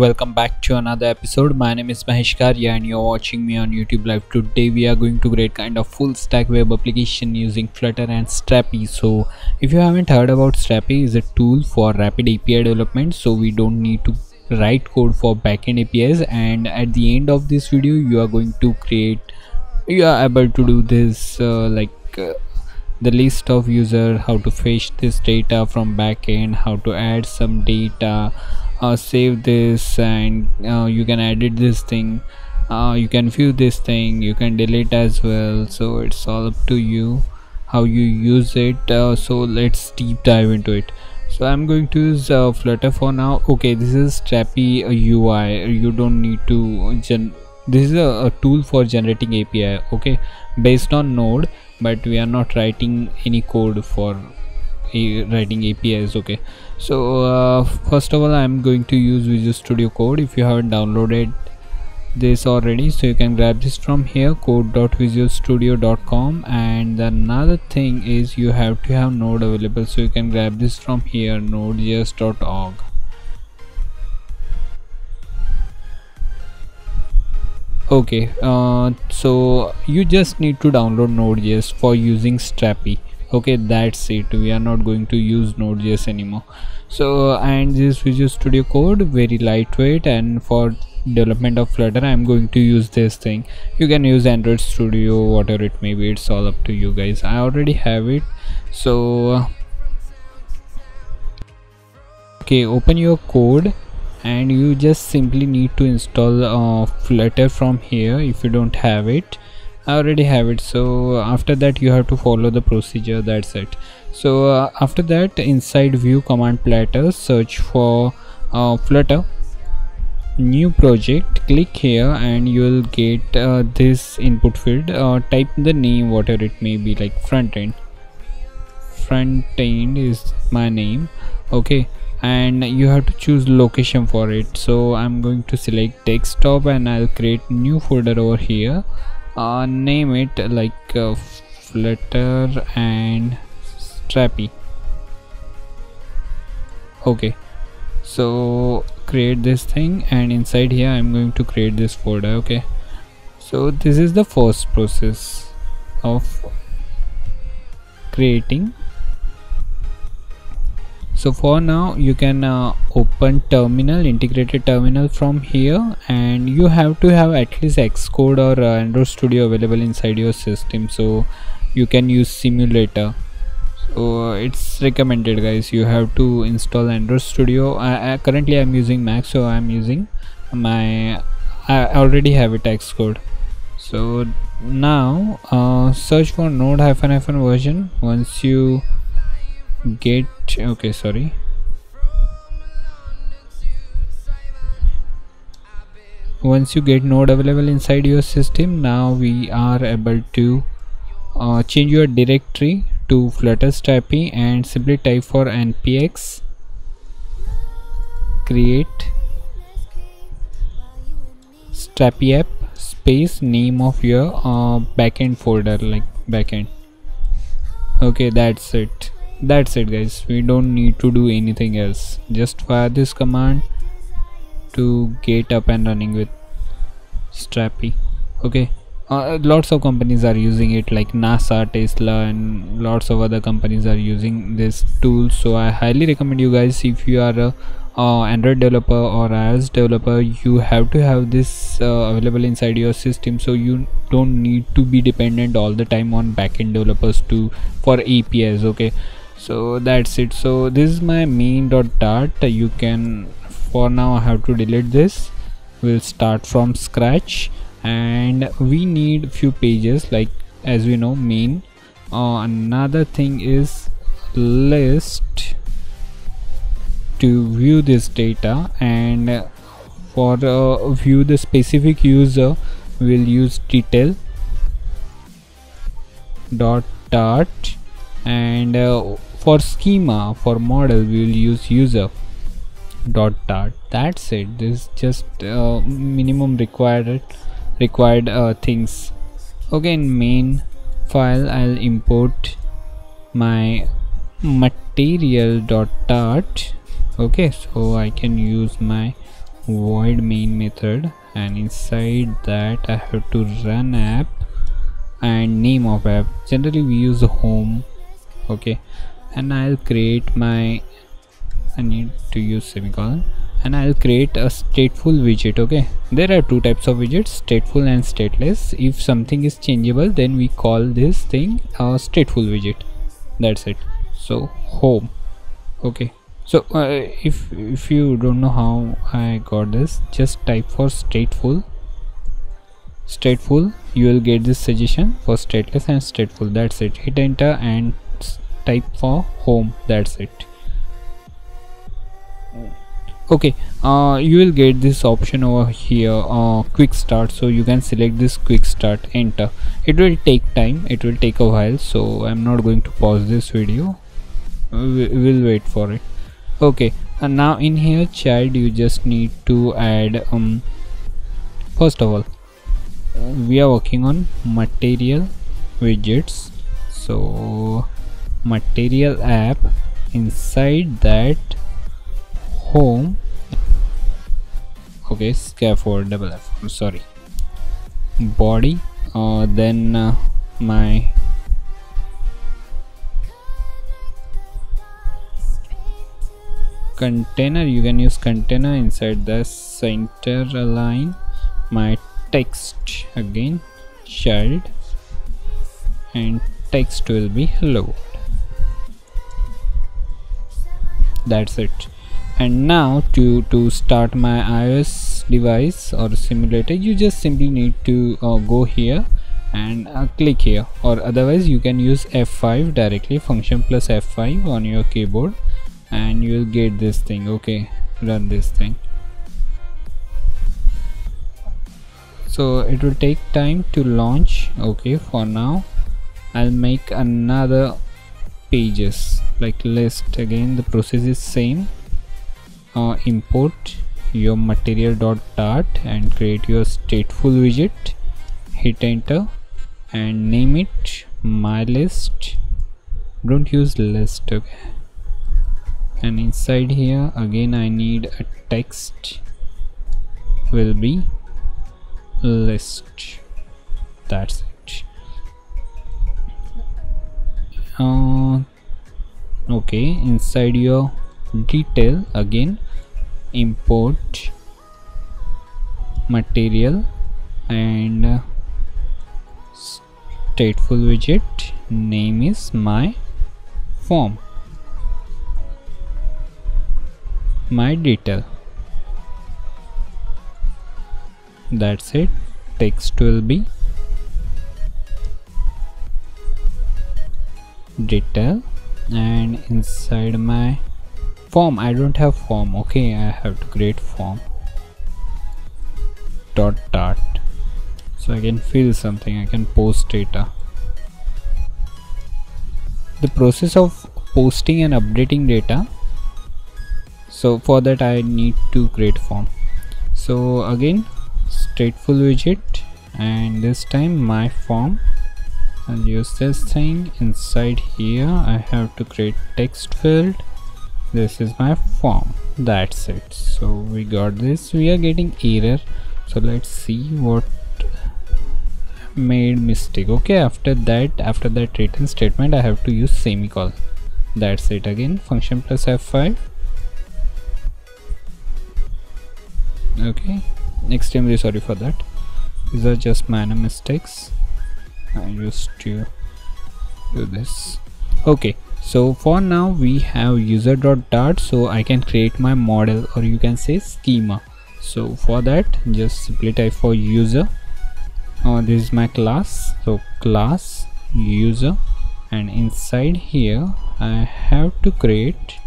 Welcome back to another episode. My name is Mahesh Kariya and you're watching me on YouTube Live. Today we are going to create kind of full stack web application using Flutter and Strapi. So if you haven't heard about Strapi is a tool for rapid API development so we don't need to write code for backend APIs and at the end of this video you are going to create you are able to do this uh, like uh, the list of user how to fetch this data from backend how to add some data uh, save this and uh, you can edit this thing. Uh, you can view this thing you can delete as well. So it's all up to you how you use it. Uh, so let's deep dive into it. So i'm going to use uh, flutter for now. Okay this is Strapi ui you don't need to gen this is a, a tool for generating api okay? Based on node but we are not writing any code for writing apis okay so uh, first of all i'm going to use visual studio code. If you haven't downloaded this already so you can grab this from here code.visualstudio.com and another thing is you have to have node available so you can grab this from here nodejs.org okay uh, so you just need to download node.js for using strapi okay that's it. We are not going to use node.js anymore. So and this visual studio code very lightweight and for development of flutter i'm going to use this thing. You can use android studio whatever it may be it's all up to you guys. I already have it. So okay open your code and you just simply need to install uh, flutter from here if you don't have it I already have it. So after that you have to follow the procedure. That's it. So uh, after that inside view command palette search for uh, flutter. New project. Click here and you will get uh, this input field. Uh, type the name whatever it may be like front end. Front end is my name. Okay. And you have to choose location for it. So i'm going to select desktop and i'll create new folder over here uh, name it like uh, flutter and Strapi okay. So create this thing and inside here i'm going to create this folder okay? So this is the first process of creating so for now you can uh, open terminal integrated terminal from here and you have to have at least xcode or uh, android studio available inside your system. So you can use simulator. So uh, it's recommended guys. You have to install android studio. I, I, currently i'm using mac so i'm using my i already have it xcode. So now uh, search for node hyphen hyphen version once you get okay sorry. Once you get node available inside your system now we are able to uh, change your directory to flutter strapi and simply type for npx create strapi app space name of your uh, backend folder like backend. Okay that's it that's it guys. We don't need to do anything else. Just fire this command to get up and running with Strapi. Okay? Uh, lots of companies are using it like nasa tesla and lots of other companies are using this tool. So i highly recommend you guys if you are a uh, android developer or ios developer you have to have this uh, available inside your system. So you don't need to be dependent all the time on backend developers to for apis okay so that's it. So this is my main dot dart you can for now I have to delete this. We'll start from scratch. And we need few pages like as we know main. Uh, another thing is list to view this data. And for uh, view the specific user we'll use detail dot dart and uh, for schema for model we will use user dot dart that's it this is just uh, minimum required required uh, things. Okay in main file i'll import my material dot dart okay so i can use my void main method and inside that I have to run app and name of app. Generally we use home. Okay and I'll create my I need to use semicolon. And I'll create a stateful widget okay? There are two types of widgets stateful and stateless. If something is changeable then we call this thing a stateful widget. That's it. So home. Okay. So uh, if if you don't know how I got this just type for stateful. Stateful you will get this suggestion for stateless and stateful. That's it. Hit enter and type for home that's it. Okay uh, you will get this option over here uh, quick start. So you can select this quick start enter. It will take time it will take a while so I'm not going to pause this video. We will wait for it. Okay and now in here child you just need to add um first of all we are working on material widgets. So material app inside that home. Okay scaffold double f. I'm sorry. Body uh, then uh, my container. You can use container inside the center align my text again child. And text will be hello that's it. And now to to start my ios device or simulator you just simply need to uh, go here and uh, click here. Or otherwise you can use f5 directly function plus f5 on your keyboard and you will get this thing okay? Run this thing. So it will take time to launch okay? For now I'll make another pages like list again the process is same. Uh, import your material dot dart and create your stateful widget. Hit enter and name it my list. Don't use list okay? And inside here again I need a text will be list. That's it uh, okay inside your detail again import material and uh, stateful widget name is my form. My detail. That's it. Text will be detail and inside my form. I don't have form okay? I have to create form. Dot dot. So I can fill something. I can post data. The process of posting and updating data. So for that I need to create form. So again stateful widget. And this time my form I'll use this thing inside here. I have to create text field. This is my form. That's it. So we got this. We are getting error. So let's see what made mistake. Okay after that after that return statement I have to use semicolon. That's it again. Function plus f5 okay. Extremely sorry for that. These are just minor mistakes I used to do this. Okay so for now we have user.dart so I can create my model or you can say schema. So for that just simply type for user. Uh, this is my class. So class user and inside here I have to create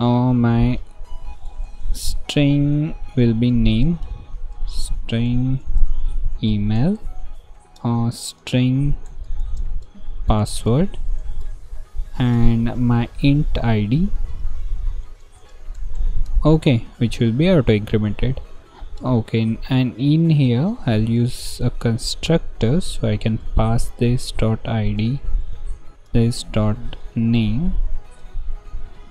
uh, my string will be name string email uh, string password and my int id okay which will be auto incremented okay and in here I'll use a constructor so I can pass this dot id this dot name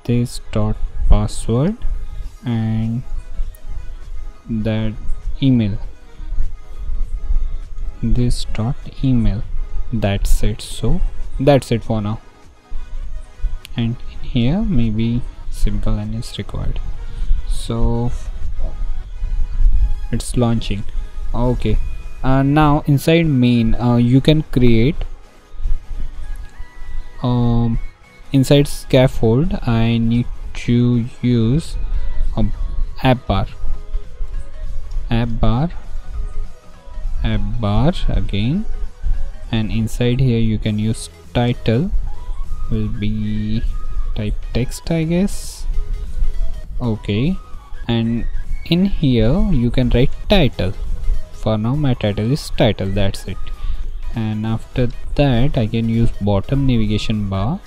this dot password and that email this dot email. That's it. So that's it for now. And here maybe simple n is required. So it's launching. Okay. Uh, now inside main uh, you can create um, inside scaffold I need to use a app bar. App bar app bar again. And inside here you can use title. Will be type text I guess. Okay. And in here you can write title. For now my title is title. That's it. And after that I can use bottom navigation bar.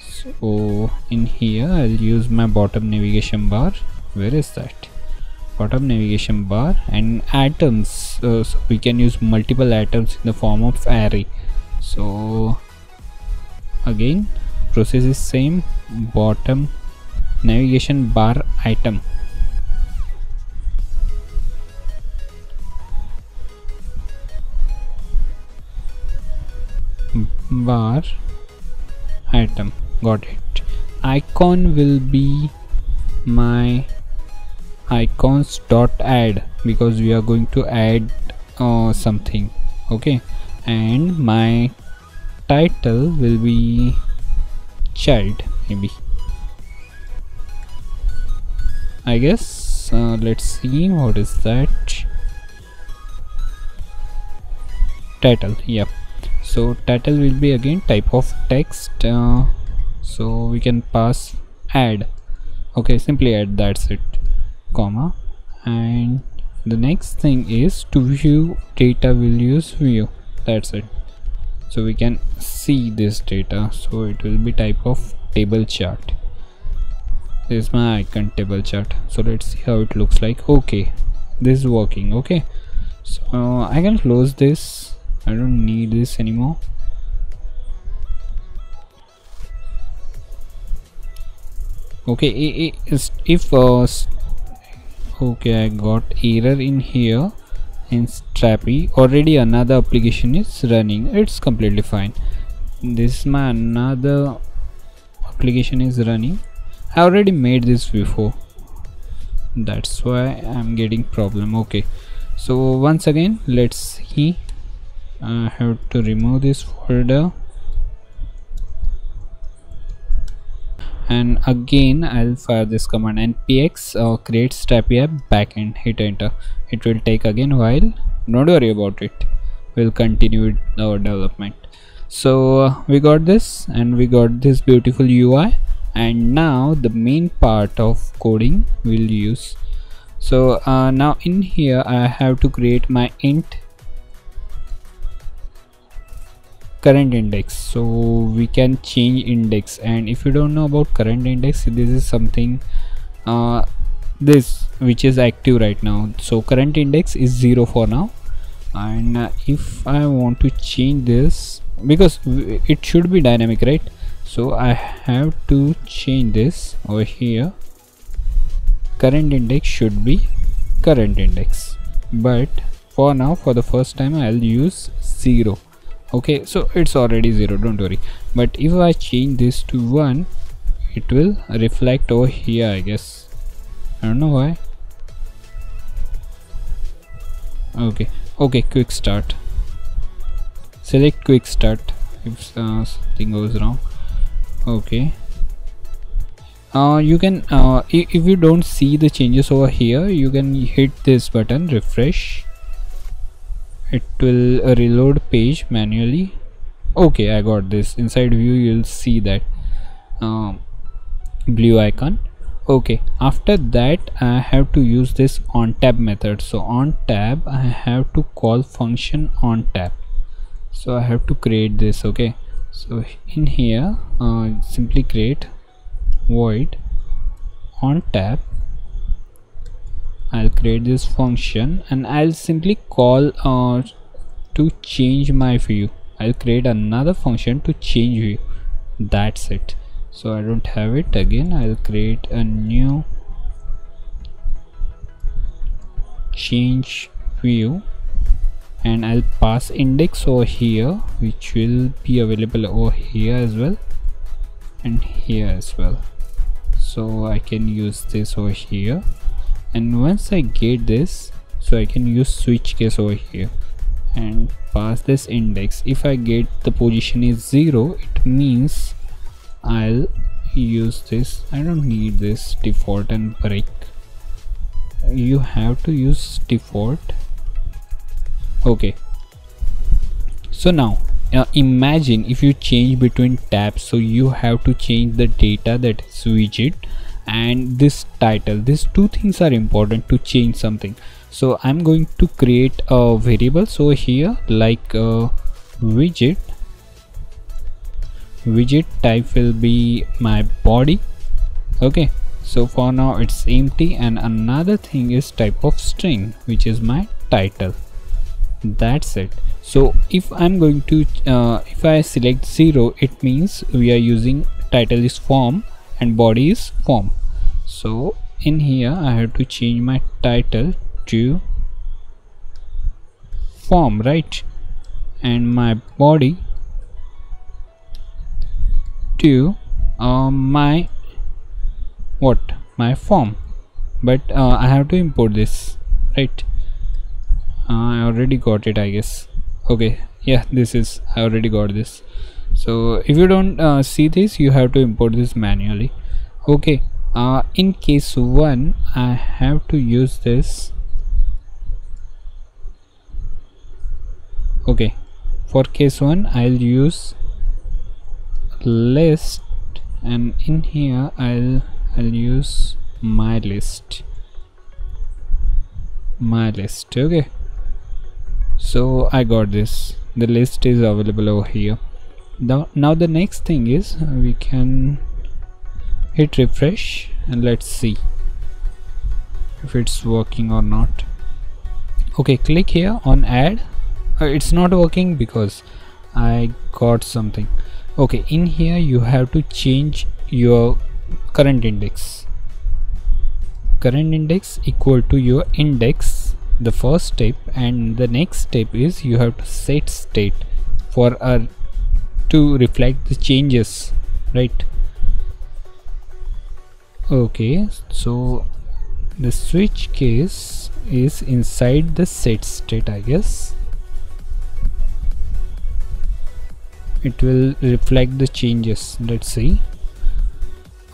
So in here I'll use my bottom navigation bar. Where is that bottom navigation bar and items uh, so we can use multiple items in the form of array. So again process is same bottom navigation bar item. Bar item. Got it. Icon will be my icons dot add because we are going to add uh, something okay? And my title will be child maybe. I guess uh, let's see what is that. Title yep so title will be again type of text uh, so we can pass add. Okay simply add that's it comma and the next thing is to view data we'll use view. That's it. So we can see this data. So it will be type of table chart. This is my icon table chart. So let's see how it looks like. Okay. This is working. Okay. So I can close this. I don't need this anymore. Okay. If uh, okay I got error in here in Strapi already another application is running. It's completely fine. This is my another application is running. I already made this before. That's why I'm getting problem. Okay. So once again let's see. I have to remove this folder and again I'll fire this command npx uh, create strapi app backend hit enter. It will take again while don't worry about it. We'll continue our development. So uh, we got this and we got this beautiful UI and now the main part of coding we'll use. So uh, now in here I have to create my int current index. So we can change index. And if you don't know about current index this is something uh, this which is active right now. So current index is zero for now. And uh, if I want to change this because it should be dynamic right? So I have to change this over here. Current index should be current index. But for now for the first time I'll use 0 okay so it's already zero don't worry. But if I change this to one it will reflect over here I guess. I don't know why. Okay okay quick start. Select quick start if uh, something goes wrong. Okay. Uh, you can uh, if you don't see the changes over here you can hit this button refresh it will reload page manually. Okay I got this. Inside view you'll see that um, blue icon. Okay after that I have to use this on tab method. So on tab I have to call function on tab. So I have to create this okay? So in here uh, simply create void on tab I'll create this function and I'll simply call uh, to change my view. I'll create another function to change view. That's it. So I don't have it again. I'll create a new change view and I'll pass index over here which will be available over here as well and here as well. So I can use this over here and once I get this so I can use switch case over here and pass this index. If I get the position is 0 it means I'll use this. I don't need this default and break. You have to use default. Okay. So now uh, imagine if you change between tabs so you have to change the data that is widget and this title these two things are important to change something. So i'm going to create a variable. So here like widget widget type will be my body. Okay so for now it's empty. And another thing is type of string which is my title. That's it. So if i'm going to uh, if i select 0 it means we are using title is form and body is form. So in here i have to change my title to form right? And my body to uh, my what? My form. But uh, I have to import this right? Uh, I already got it I guess. Okay yeah this is I already got this so if you don't uh, see this you have to import this manually. Okay uh, in case 1 I have to use this. Okay for case 1 I'll use list and in here I'll I'll use my list. My list okay. So I got this. The list is available over here now, now the next thing is we can hit refresh and let's see if it's working or not. Okay click here on add. Uh, it's not working because I got something. Okay in here you have to change your current index. Current index equal to your index the first step and the next step is you have to set state for a to reflect the changes right? Okay so the switch case is inside the set state i guess. It will reflect the changes let's see.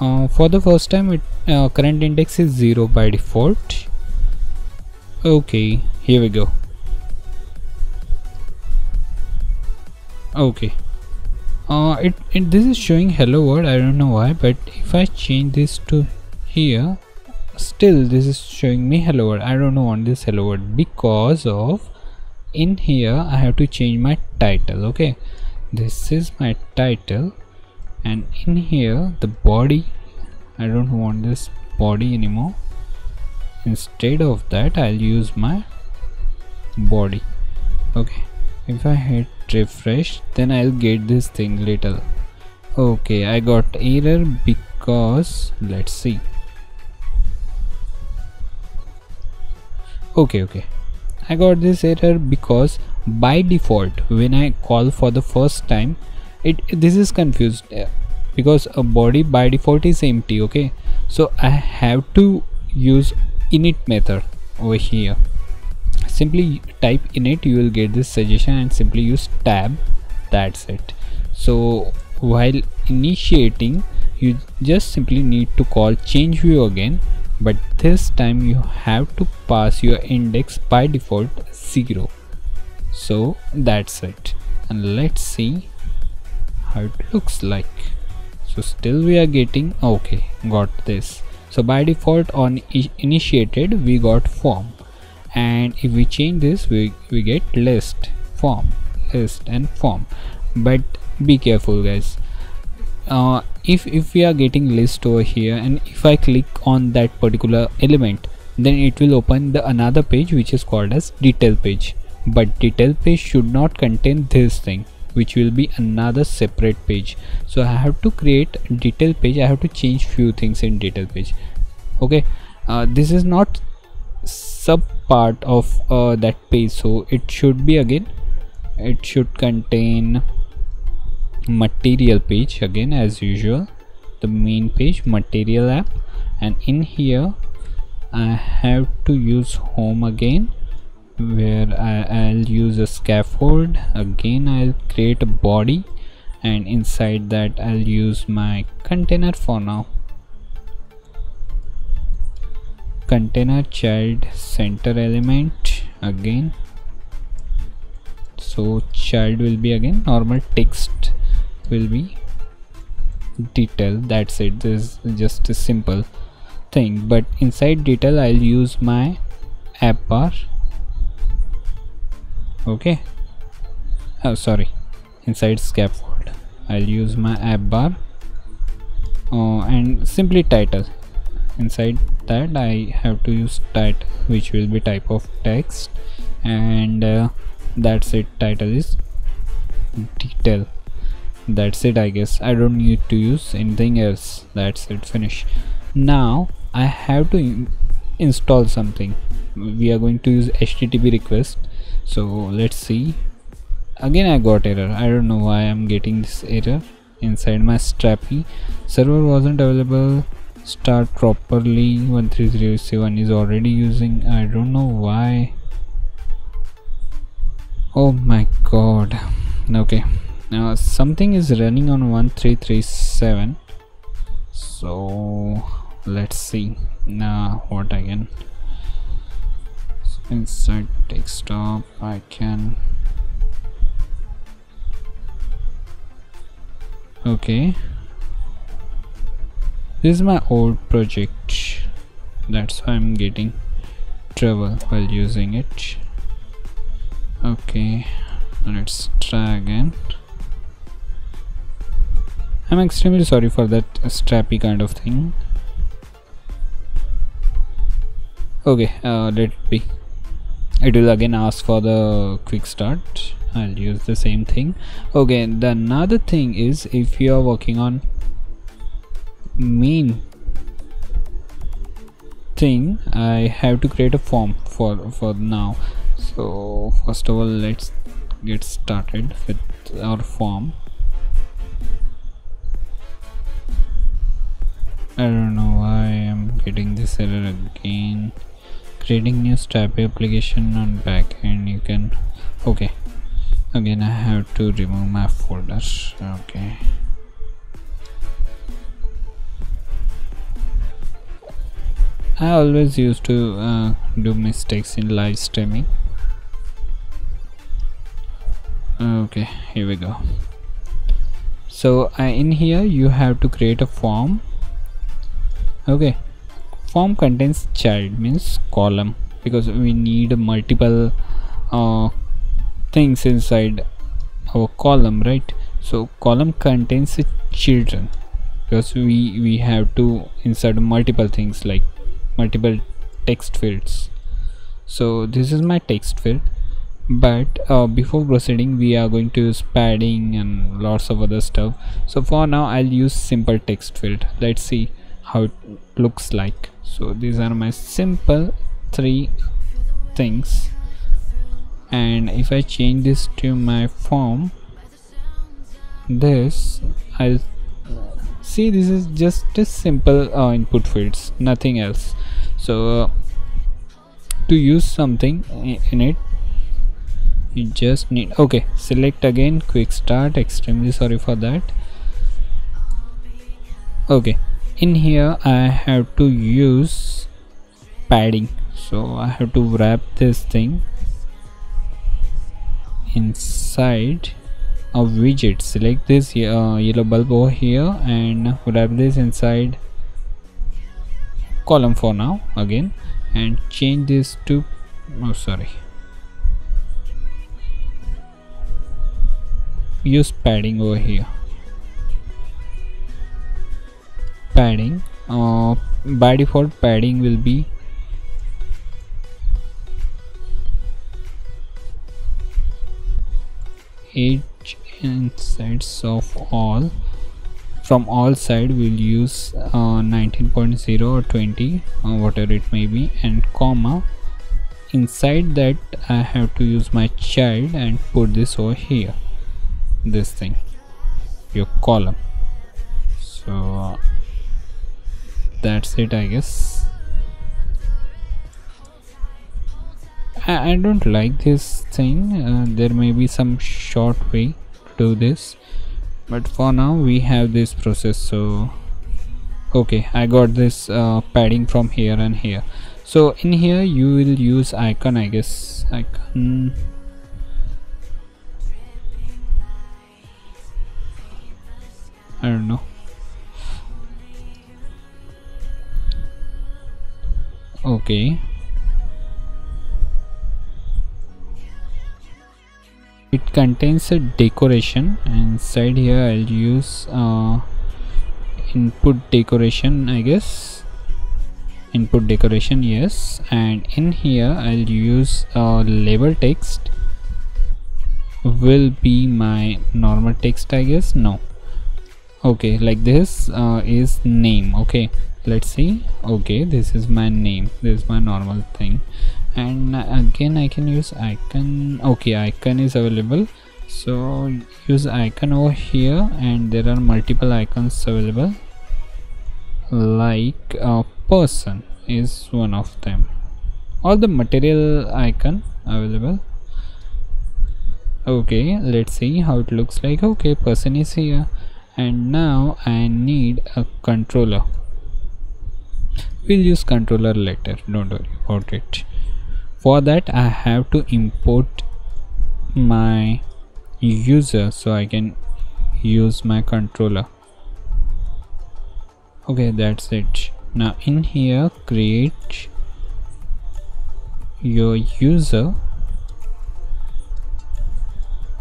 Uh, for the first time it uh, current index is 0 by default. Okay here we go. Okay uh, it, it this is showing hello world I don't know why but if I change this to here still this is showing me hello world. I don't on this hello world because of in here I have to change my title okay? This is my title and in here the body I don't want this body anymore. Instead of that I'll use my body okay? If I hit refresh then I'll get this thing little okay I got error because let's see. Okay okay. I got this error because by default when I call for the first time it this is confused uh, because a body by default is empty okay? So I have to use init method over here simply type in it you will get this suggestion and simply use tab. That's it. So while initiating you just simply need to call change view again but this time you have to pass your index by default 0 so that's it. And let's see how it looks like. So still we are getting okay got this. So by default on initiated we got form and if we change this we, we get list form list and form. But be careful guys. Uh, if if we are getting list over here and if I click on that particular element then it will open the another page which is called as detail page. But detail page should not contain this thing which will be another separate page. So I have to create detail page. I have to change few things in detail page. Okay? Uh, this is not sub part of uh, that page so it should be again it should contain material page again as usual. The main page material app. And in here I have to use home again where I, will use a scaffold. Again I'll create a body. And inside that I'll use my container for now container child center element again. So child will be again normal text will be detail. That's it. This is just a simple thing. But inside detail I'll use my app bar. Okay. Oh sorry. Inside scaffold I'll use my app bar. Uh, and simply title. Inside that I have to use title which will be type of text. And uh, that's it. Title is detail. That's it I guess. I don't need to use anything else. That's it. Finish. Now I have to install something. We are going to use http request. So let's see. Again I got error. I don't know why I'm getting this error inside my strapi. Server wasn't available start properly 13007 is already using. I don't know why. Oh my god. Okay. Now something is running on 1337 so let's see. Now what I can inside desktop. I can. Okay this is my old project. That's why I'm getting trouble while using it. Okay let's try again. I'm extremely sorry for that Strapi kind of thing. Okay uh, let it be. It will again ask for the quick start. I'll use the same thing. Okay the another thing is if you are working on main thing I have to create a form for for now. So first of all let's get started with our form. I don't know why I'm getting this error again. Creating new Strapi application on backend you can okay. Again I have to remove my folder. Okay I always used to uh, do mistakes in live streaming. Okay here we go. So uh, in here you have to create a form. Okay form contains child means column because we need multiple uh, things inside our column right? So column contains children because we we have to insert multiple things like multiple text fields. So this is my text field. But uh, before proceeding we are going to use padding and lots of other stuff. So for now I'll use simple text field. Let's see how it looks like. So these are my simple three things. And if I change this to my form this I'll see this is just a simple uh, input fields nothing else so uh, to use something in it you just need okay select again quick start extremely sorry for that. Okay in here I have to use padding. So I have to wrap this thing inside a widget. Select this uh, yellow bulb over here and wrap this inside column for now again and change this to oh sorry. Use padding over here. Padding uh, by default padding will be each insides of all from all side we'll use uh, 19.0 or 20 or whatever it may be and comma inside that I have to use my child and put this over here this thing your column. So that's it I guess. I, I don't like this thing. Uh, there may be some short way to do this but for now we have this process so okay I got this uh, padding from here and here. So in here you will use icon I guess icon. I don't know. Okay it contains a decoration inside here I'll use uh, input decoration I guess. Input decoration yes. And in here I'll use uh, label text. Will be my normal text I guess? No. Okay like this uh, is name. Okay let's see. Okay this is my name. This is my normal thing and again I can use icon. Okay icon is available. So use icon over here and there are multiple icons available. Like a person is one of them. All the material icon available. Okay let's see how it looks like. Okay person is here. And now I need a controller. We'll use controller later. Don't worry about it for that I have to import my user so I can use my controller. Okay that's it. Now in here create your user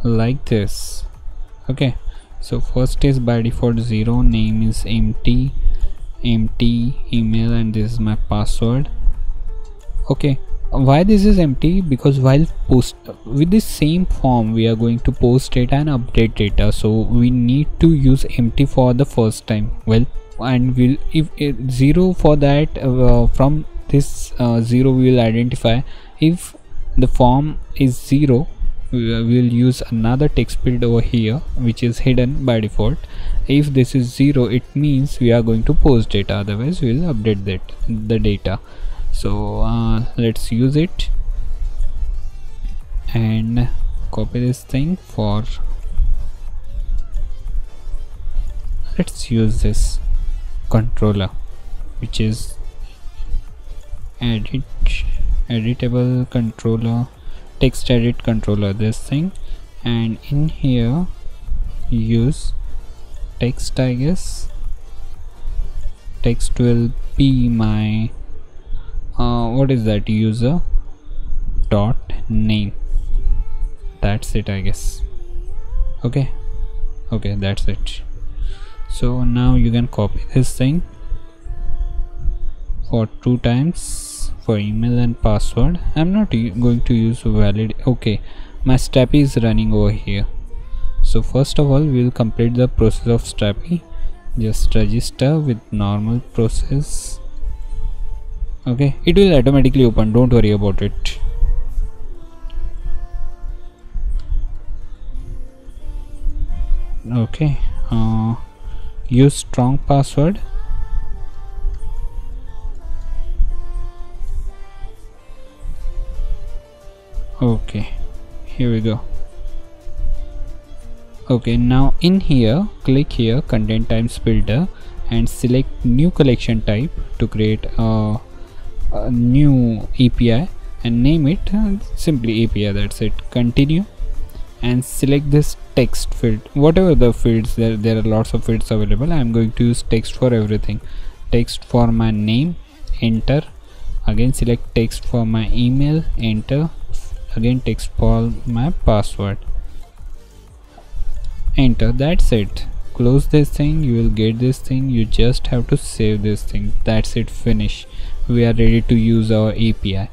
like this. Okay so first is by default 0 name is empty empty email and this is my password. Okay why this is empty? Because while post with the same form we are going to post data and update data. So we need to use empty for the first time. Well and we'll if zero for that uh, from this uh, zero we will identify if the form is zero we will use another text field over here which is hidden by default. If this is zero it means we are going to post data. Otherwise we will update that the data so uh, let's use it and copy this thing for let's use this controller which is edit editable controller text edit controller this thing. And in here use text I guess. Text will be my uh, what is that user dot name? That's it I guess. Okay. Okay that's it. So now you can copy this thing for two times for email and password. I'm not going to use valid okay. My Strapi is running over here. So first of all we will complete the process of Strapi. Just register with normal process okay? It will automatically open. Don't worry about it. Okay. Uh, use strong password. Okay. Here we go. Okay. Now in here click here content types builder and select new collection type to create a, a new API and name it uh, simply API that's it. Continue and select this text field. Whatever the fields there there are lots of fields available. I'm going to use text for everything. Text for my name enter. Again select text for my email enter. Again text for my password. Enter that's it. Close this thing you will get this thing. You just have to save this thing. That's it finish we are ready to use our api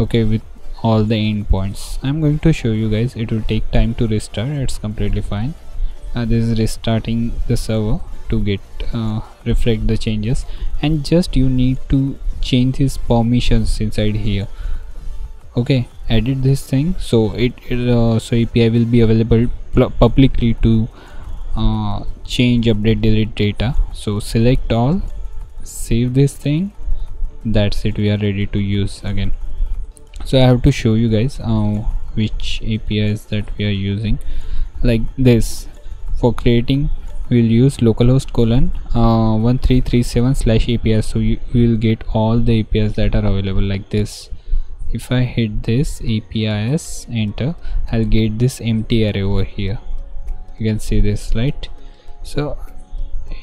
okay with all the endpoints i'm going to show you guys it will take time to restart it's completely fine. Uh, this is restarting the server to get uh, reflect the changes. And just you need to change these permissions inside here okay edit this thing. So it, it uh, so api will be available publicly to uh, change update delete data. So select all save this thing that's it we are ready to use again. So i have to show you guys uh, which apis that we are using. Like this for creating we'll use localhost colon uh, 1337 slash apis so you will get all the apis that are available like this. If i hit this apis enter i'll get this empty array over here. You can see this right? So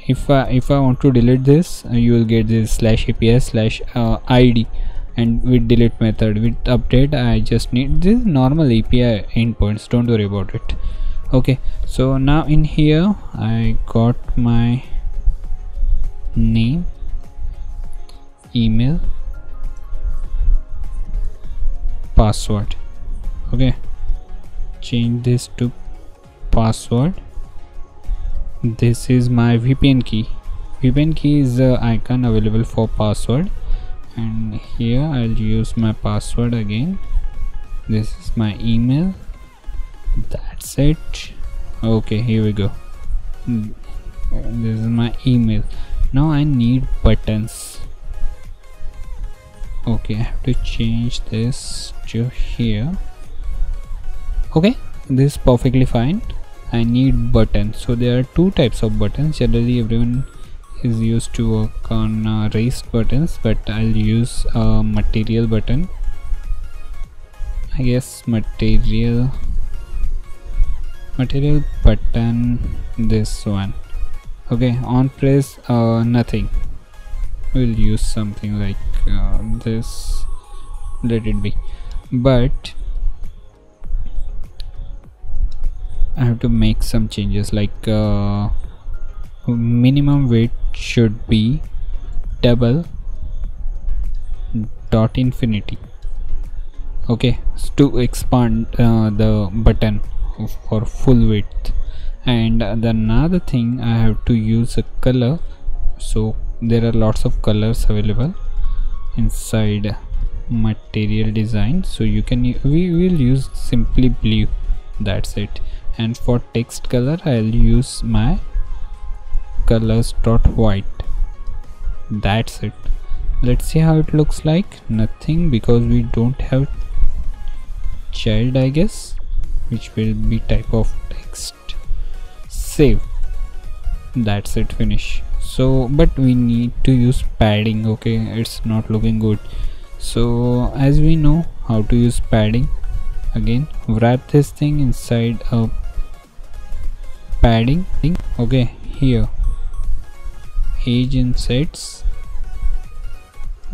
if I if I want to delete this uh, you will get this slash API slash uh, ID and with delete method with update I just need this normal API endpoints. Don't worry about it. Okay so now in here I got my name email password. Okay change this to password this is my VPN key. VPN key is the icon available for password. And here I'll use my password again. This is my email. That's it. Okay here we go. This is my email. Now I need buttons. Okay I have to change this to here. Okay this is perfectly fine I need buttons. So there are two types of buttons. Generally everyone is used to work on uh, raised buttons but I'll use a material button. I guess material material button this one. Okay on press uh, nothing. We'll use something like uh, this. Let it be. But I have to make some changes like uh, minimum weight should be double dot infinity. Okay to expand uh, the button for full width. And the another thing I have to use a color. So there are lots of colors available inside material design. So you can we will use simply blue. That's it and for text color I'll use my colors dot white. That's it. Let's see how it looks like. Nothing because we don't have child I guess which will be type of text. Save. That's it finish. So but we need to use padding okay? It's not looking good. So as we know how to use padding again wrap this thing inside a padding. Thing okay here. EdgeInsets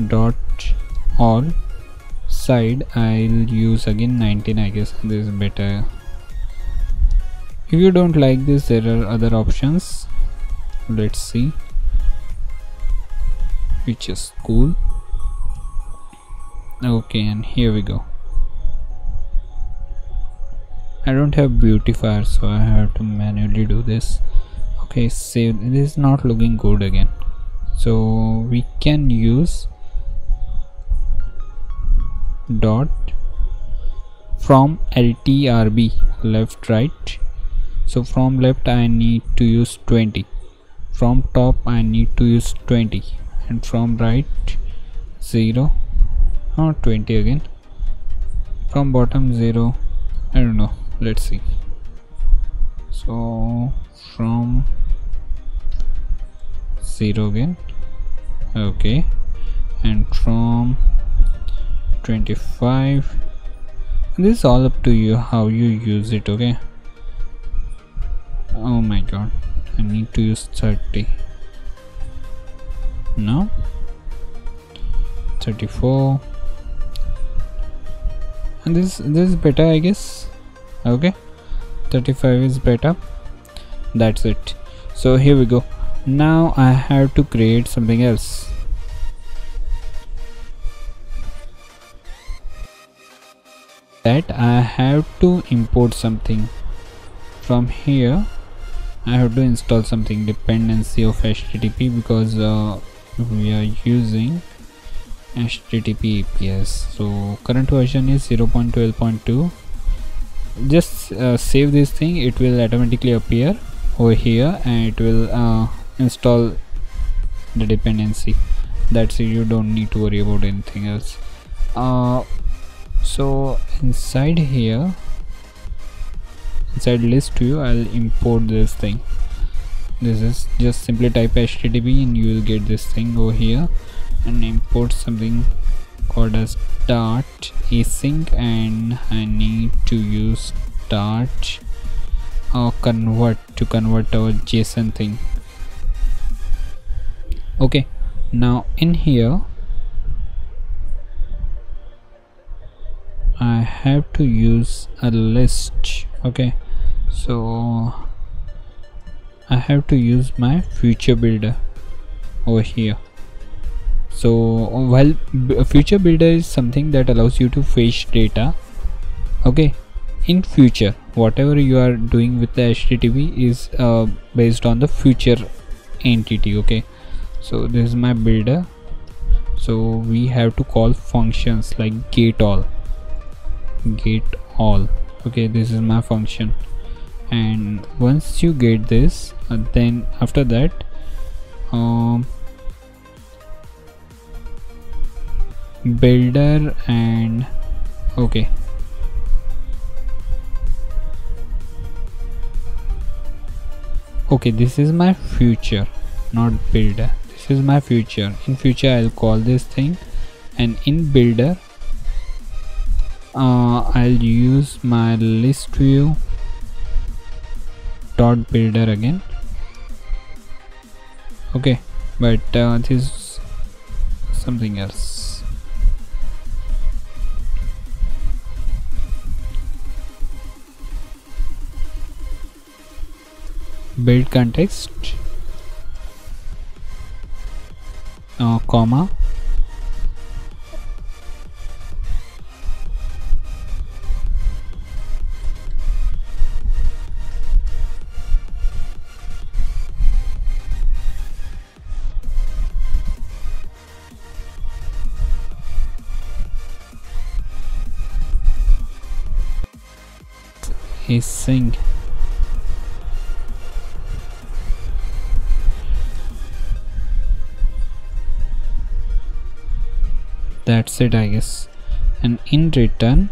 dot all. Side I'll use again 19 I guess. This is better. If you don't like this there are other options. Let's see. Which is cool. Okay and here we go I don't have beautifier so I have to manually do this. Okay save this is not looking good again. So we can use dot from ltrb left right. So from left I need to use 20 from top I need to use 20 and from right 0 or 20 again. From bottom 0 I don't know let's see. So from 0 again. Okay. And from 25 this is all up to you how you use it okay? Oh my god. I need to use 30 no. 34 and this this is better I guess okay. 35 is better. That's it. So here we go. Now I have to create something else. That I have to import something. From here I have to install something. Dependency of HTTP because uh, we are using http APIs so current version is 0.12.2 just uh, save this thing. It will automatically appear over here and it will uh, install the dependency. That's it. You don't need to worry about anything else. Uh, so inside here inside list view I'll import this thing. This is just simply type http and you will get this thing over here and import something called as dart async and I need to use dart or convert to convert our json thing. Okay now in here I have to use a list okay? So I have to use my future builder over here so while future builder is something that allows you to fetch data okay in future whatever you are doing with the http is uh, based on the future entity okay? So this is my builder. So we have to call functions like get all. Get all okay this is my function. And once you get this uh, then after that um, builder and okay. Okay this is my future not builder. This is my future. In future i'll call this thing and in builder. Uh, i'll use my list view dot builder again. Okay but uh, this is something else build context uh, comma hissing that's it I guess. And in return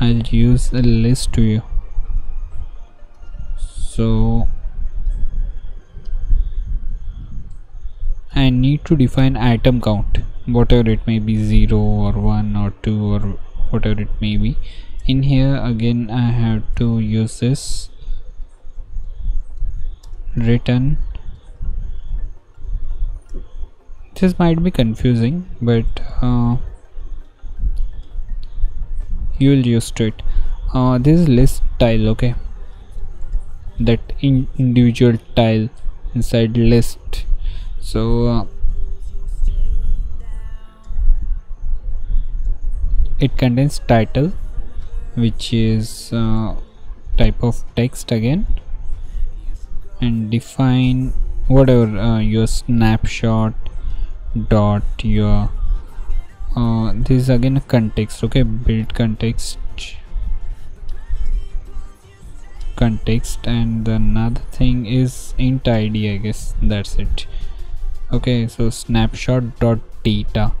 I'll use a list view so I need to define item count whatever it may be 0 or 1 or 2 or whatever it may be. In here again I have to use this return this might be confusing but uh, you will use to it. Uh, this is list tile okay? That in individual tile inside list so uh, it contains title which is uh, type of text again and define whatever uh, your snapshot dot your uh, this is again a context okay? Build context. Context and another thing is int id i guess. That's it. Okay so snapshot dot data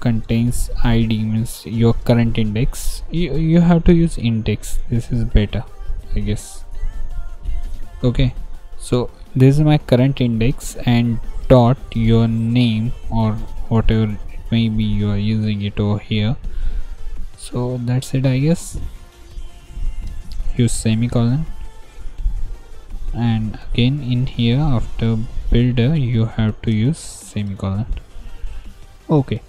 contains id means your current index. You, you have to use index. This is better i guess. Okay so this is my current index and dot your name or whatever it may be you are using it over here. So that's it i guess. Use semicolon. And again in here after builder you have to use semicolon. Okay.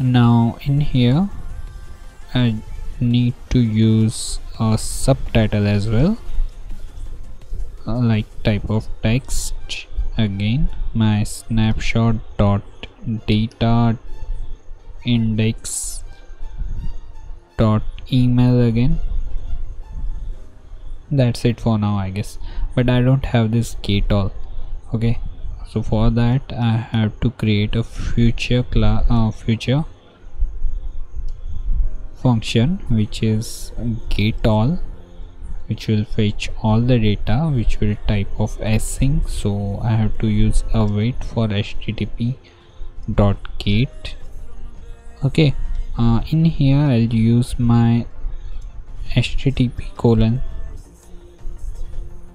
Now in here I need to use a subtitle as well. Uh, like type of text again my snapshot dot data index dot email again. That's it for now I guess. But I don't have this get all okay? So for that I have to create a future class uh, future function which is get all which will fetch all the data which will type of async. So I have to use await for http dot get okay uh, in here I'll use my http colon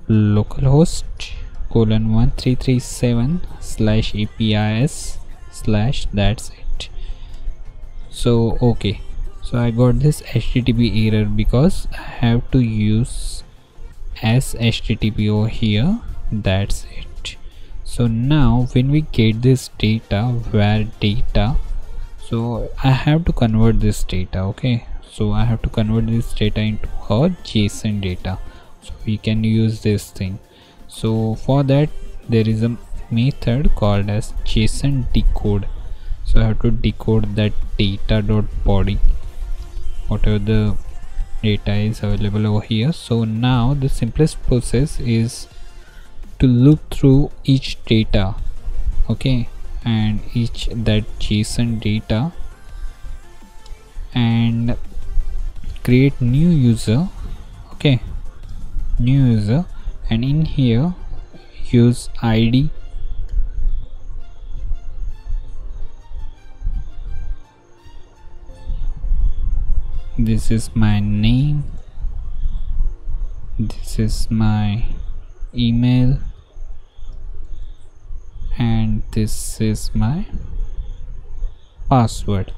localhost colon 1337 slash apis slash that's it. So okay so i got this http error because i have to use as http over here. That's it. So now when we get this data where data so i have to convert this data okay? So i have to convert this data into a json data. So we can use this thing. So for that there is a method called as json decode. So i have to decode that data dot body whatever the data is available over here. So now the simplest process is to look through each data okay? And each that json data and create new user okay? New user. And in here use id this is my name. This is my email. And this is my password.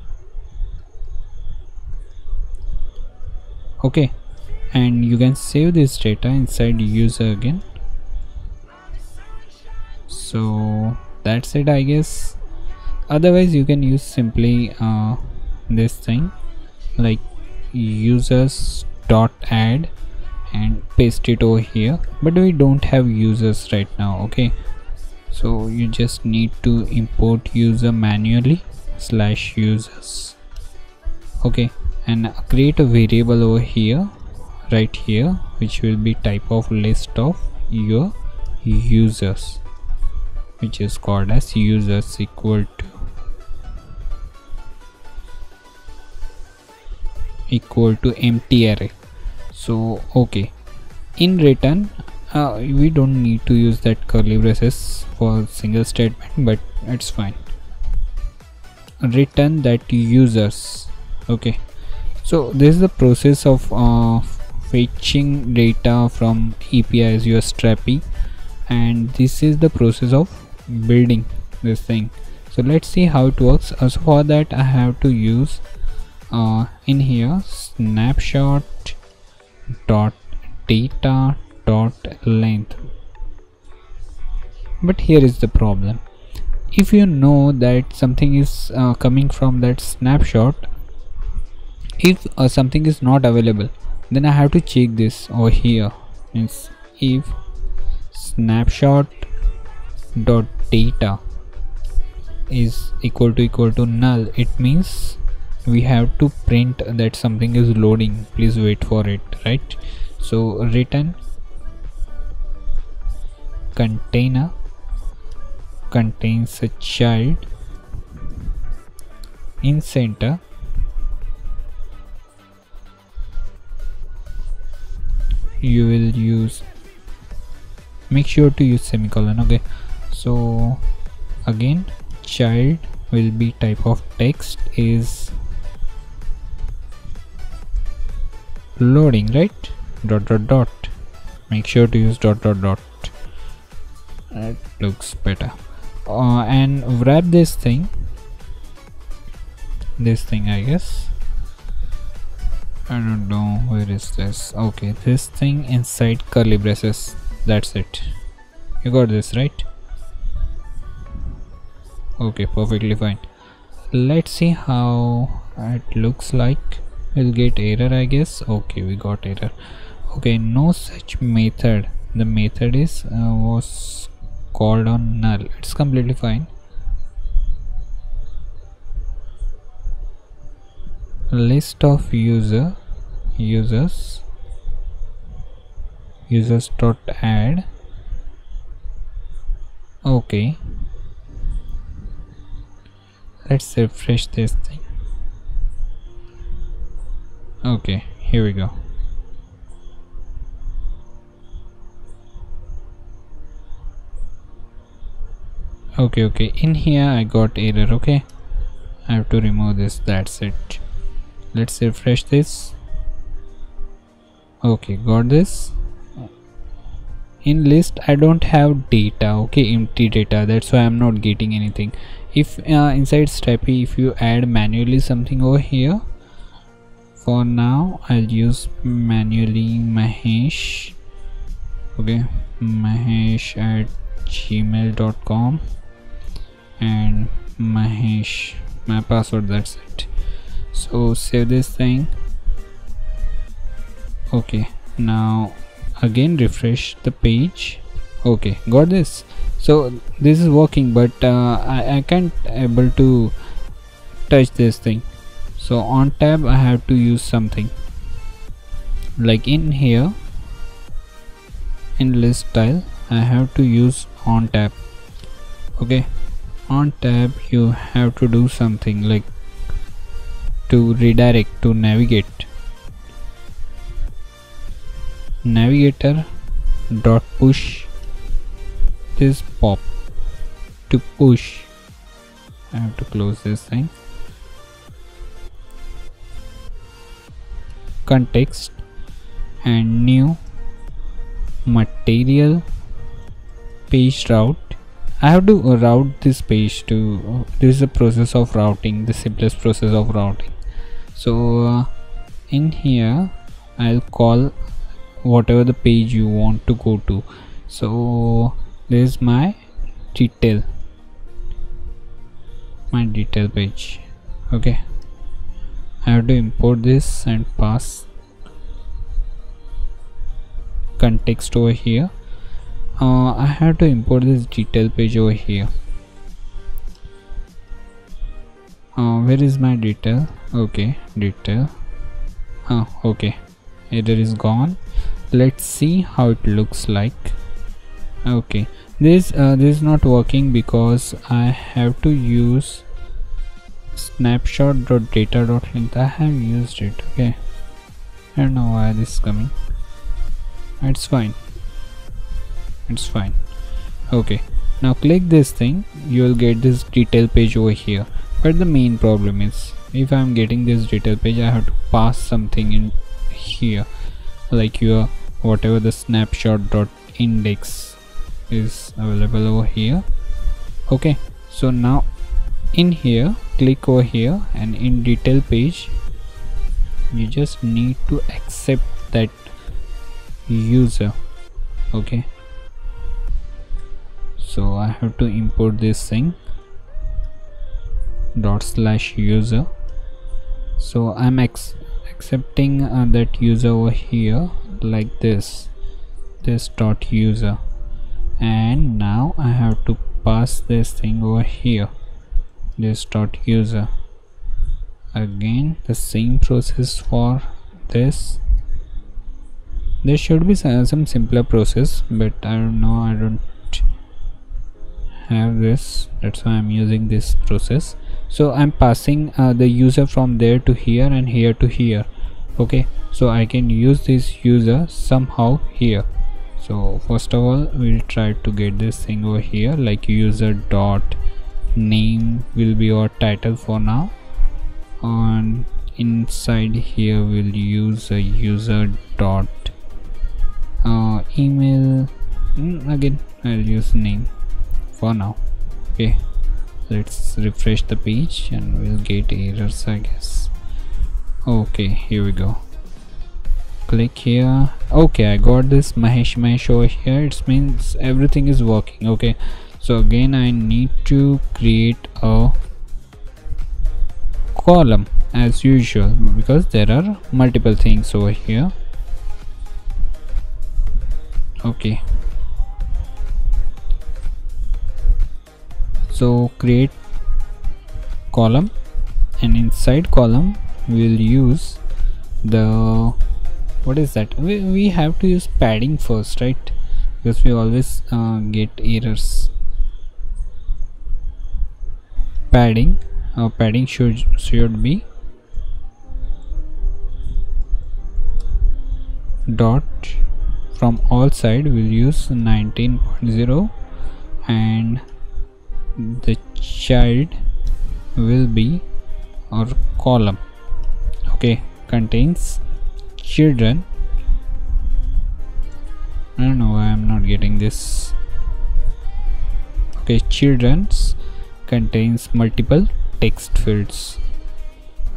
Okay. And you can save this data inside user again. So that's it I guess. Otherwise you can use simply uh, this thing. Like users dot add and paste it over here. But we don't have users right now okay? So you just need to import user manually slash users okay? And create a variable over here right here which will be type of list of your users which is called as users equal to equal to empty array. So okay. In return uh, we don't need to use that curly braces for single statement but it's fine. Return that users okay. So this is the process of uh, fetching data from APIs your Strapi and this is the process of building this thing. So let's see how it works. As for that I have to use uh, in here snapshot dot data dot length. But here is the problem. If you know that something is uh, coming from that snapshot if uh, something is not available then I have to check this over here. Means if snapshot dot data is equal to equal to null it means we have to print that something is loading. Please wait for it right? So return container contains a child in center. You will use make sure to use semicolon okay? So again child will be type of text is loading right? Dot dot dot. Make sure to use dot dot dot. It looks better. Uh, and wrap this thing. This thing I guess. I don't know where is this? Okay this thing inside curly braces. That's it. You got this right? Okay perfectly fine. Let's see how it looks like we'll get error I guess. Okay we got error. Okay no such method. The method is uh, was called on null. It's completely fine. List of user users users dot add. Okay. Let's refresh this thing okay here we go. Okay okay in here I got error okay? I have to remove this that's it. Let's refresh this. Okay got this. In list I don't have data okay empty data that's why I'm not getting anything. If uh, inside Strapi if you add manually something over here for now I'll use manually Mahesh. Okay Mahesh at gmail.com and Mahesh my password that's it. So save this thing. Okay now again refresh the page. Okay got this. So this is working but uh, I, I can't able to touch this thing so on tap I have to use something. Like in here in list tile I have to use on tap. Okay on tab you have to do something like to redirect to navigate. Navigator dot push this pop to push. I have to close this thing context and new material page route. I have to route this page to this is the process of routing the simplest process of routing. So uh, in here I'll call whatever the page you want to go to. So this is my detail my detail page okay I have to import this and pass context over here. Uh, I have to import this detail page over here. Uh, where is my detail? Okay detail. Oh okay. Error is gone. Let's see how it looks like. Okay. This uh, this is not working because I have to use snapshot.data.length I have used it okay? I don't know why this is coming. It's fine. It's fine. Okay. Now click this thing. You will get this detail page over here. But the main problem is if I'm getting this detail page I have to pass something in here. Like your whatever the snapshot dot index is available over here. Okay. So now in here click over here and in detail page you just need to accept that user okay? So I have to import this thing dot slash user. So I'm accepting uh, that user over here like this this dot user. And now I have to pass this thing over here this dot user. Again the same process for this. There should be some, some simpler process but I don't know I don't have this. That's why I'm using this process. So I'm passing uh, the user from there to here and here to here. Okay so I can use this user somehow here. So first of all we'll try to get this thing over here like user dot name will be our title for now. And inside here we'll use a user dot uh, email. Mm, again I'll use name for now. Okay let's refresh the page and we'll get errors I guess. Okay here we go. Click here. Okay I got this Mahesh Mahesh over here. It means everything is working. Okay so again I need to create a column as usual because there are multiple things over here. Okay. So create column and inside column we'll use the what is that? We, we have to use padding first right? Because we always uh, get errors padding. Our padding should should be dot. From all side we'll use 19.0 and the child will be our column. Okay contains children. I don't know why I'm not getting this. Okay children's contains multiple text fields.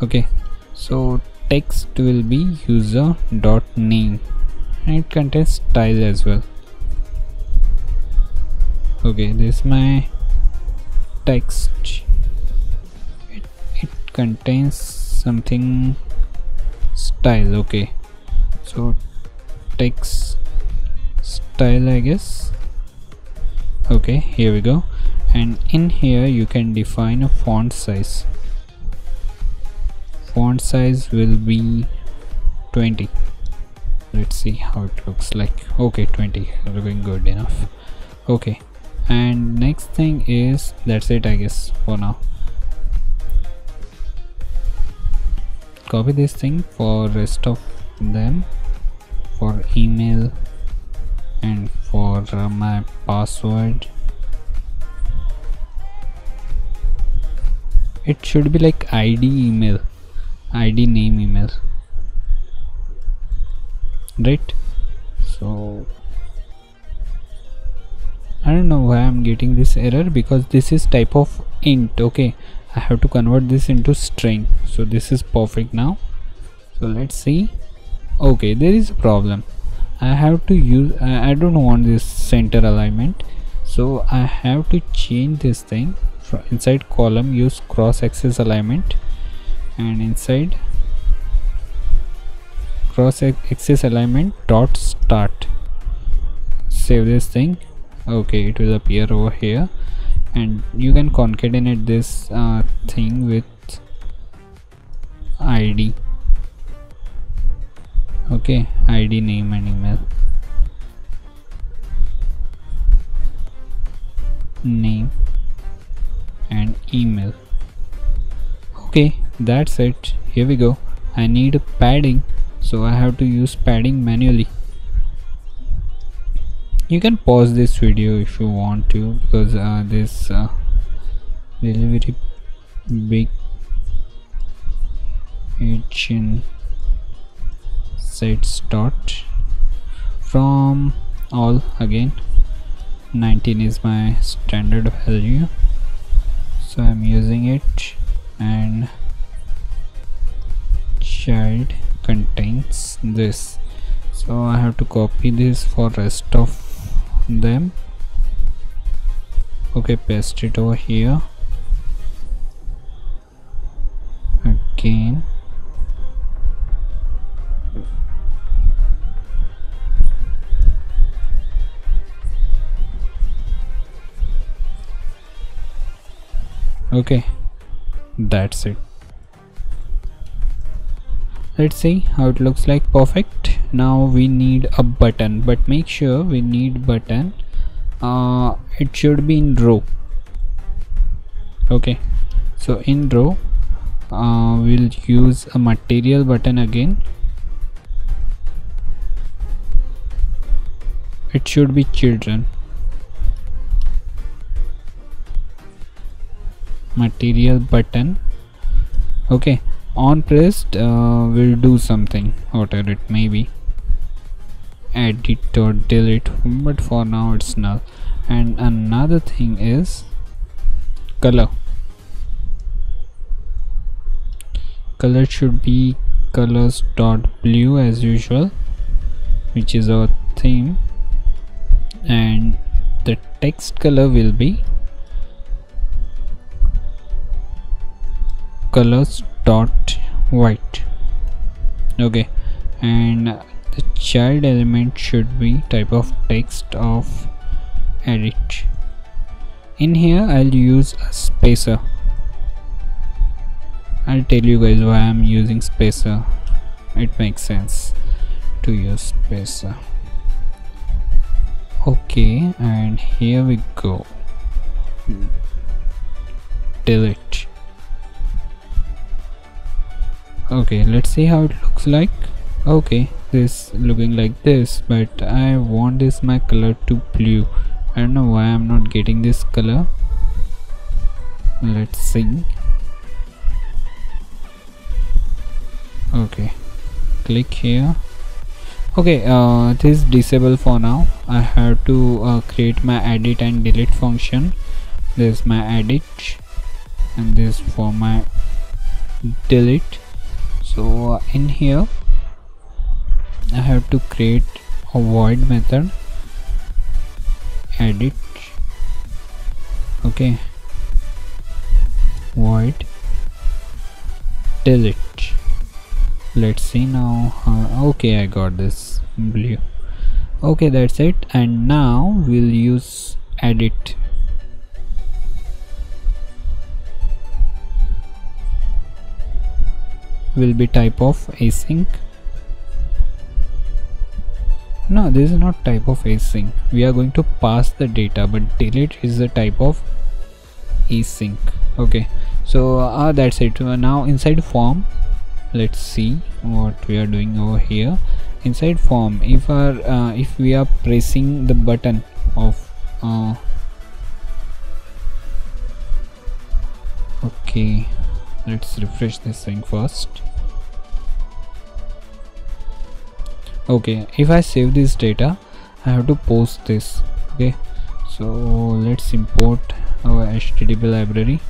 Okay so text will be user dot name and it contains style as well. Okay this is my text. It, it contains something style okay. So text style I guess. Okay here we go and in here you can define a font size. Font size will be 20 let's see how it looks like. Okay 20 looking good enough. Okay. And next thing is that's it I guess for now. Copy this thing for rest of them. For email and for uh, my password it should be like id email. Id name email. Right? So I don't know why I'm getting this error because this is type of int okay? I have to convert this into string. So this is perfect now. So let's see. Okay there is a problem. I have to use I, don't want this center alignment. So I have to change this thing inside column use cross axis alignment and inside cross axis alignment dot start. Save this thing. Okay it will appear over here. And you can concatenate this uh, thing with id okay id name and email. Name and email. Okay that's it. Here we go. I need padding so I have to use padding manually. You can pause this video if you want to because uh, this uh, really very big in set start from all again. 19 is my standard value so I'm using it and child contains this. So I have to copy this for rest of them. Okay paste it over here. Again okay. That's it. Let's see how it looks like. Perfect. Now we need a button but make sure we need button. Uh, it should be in row. Okay. So in row uh, we'll use a material button again. It should be children material button. Okay on pressed uh, will do something. Whatever it? May be edit or delete but for now it's null. And another thing is color. Color should be colors dot blue as usual which is our theme. And the text color will be colors dot white. Okay. And the child element should be type of text of edit. In here I'll use a spacer. I'll tell you guys why I'm using spacer. It makes sense to use spacer. Okay and here we go. Delete okay let's see how it looks like. Okay this looking like this but I want this my color to blue. I don't know why I'm not getting this color. Let's see. Okay click here. Okay uh, this disable for now. I have to uh, create my edit and delete function. This is my edit and this for my delete so in here I have to create a void method. Edit. Okay. Void. Delete. Let's see now okay I got this. Blue. Okay that's it. And now we'll use edit will be type of async. No this is not type of async. We are going to pass the data but delete is the type of async. Okay so uh, that's it. Uh, now inside form let's see what we are doing over here. Inside form if our uh, if we are pressing the button of uh, okay let's refresh this thing first okay if I save this data I have to post this okay? So let's import our http library.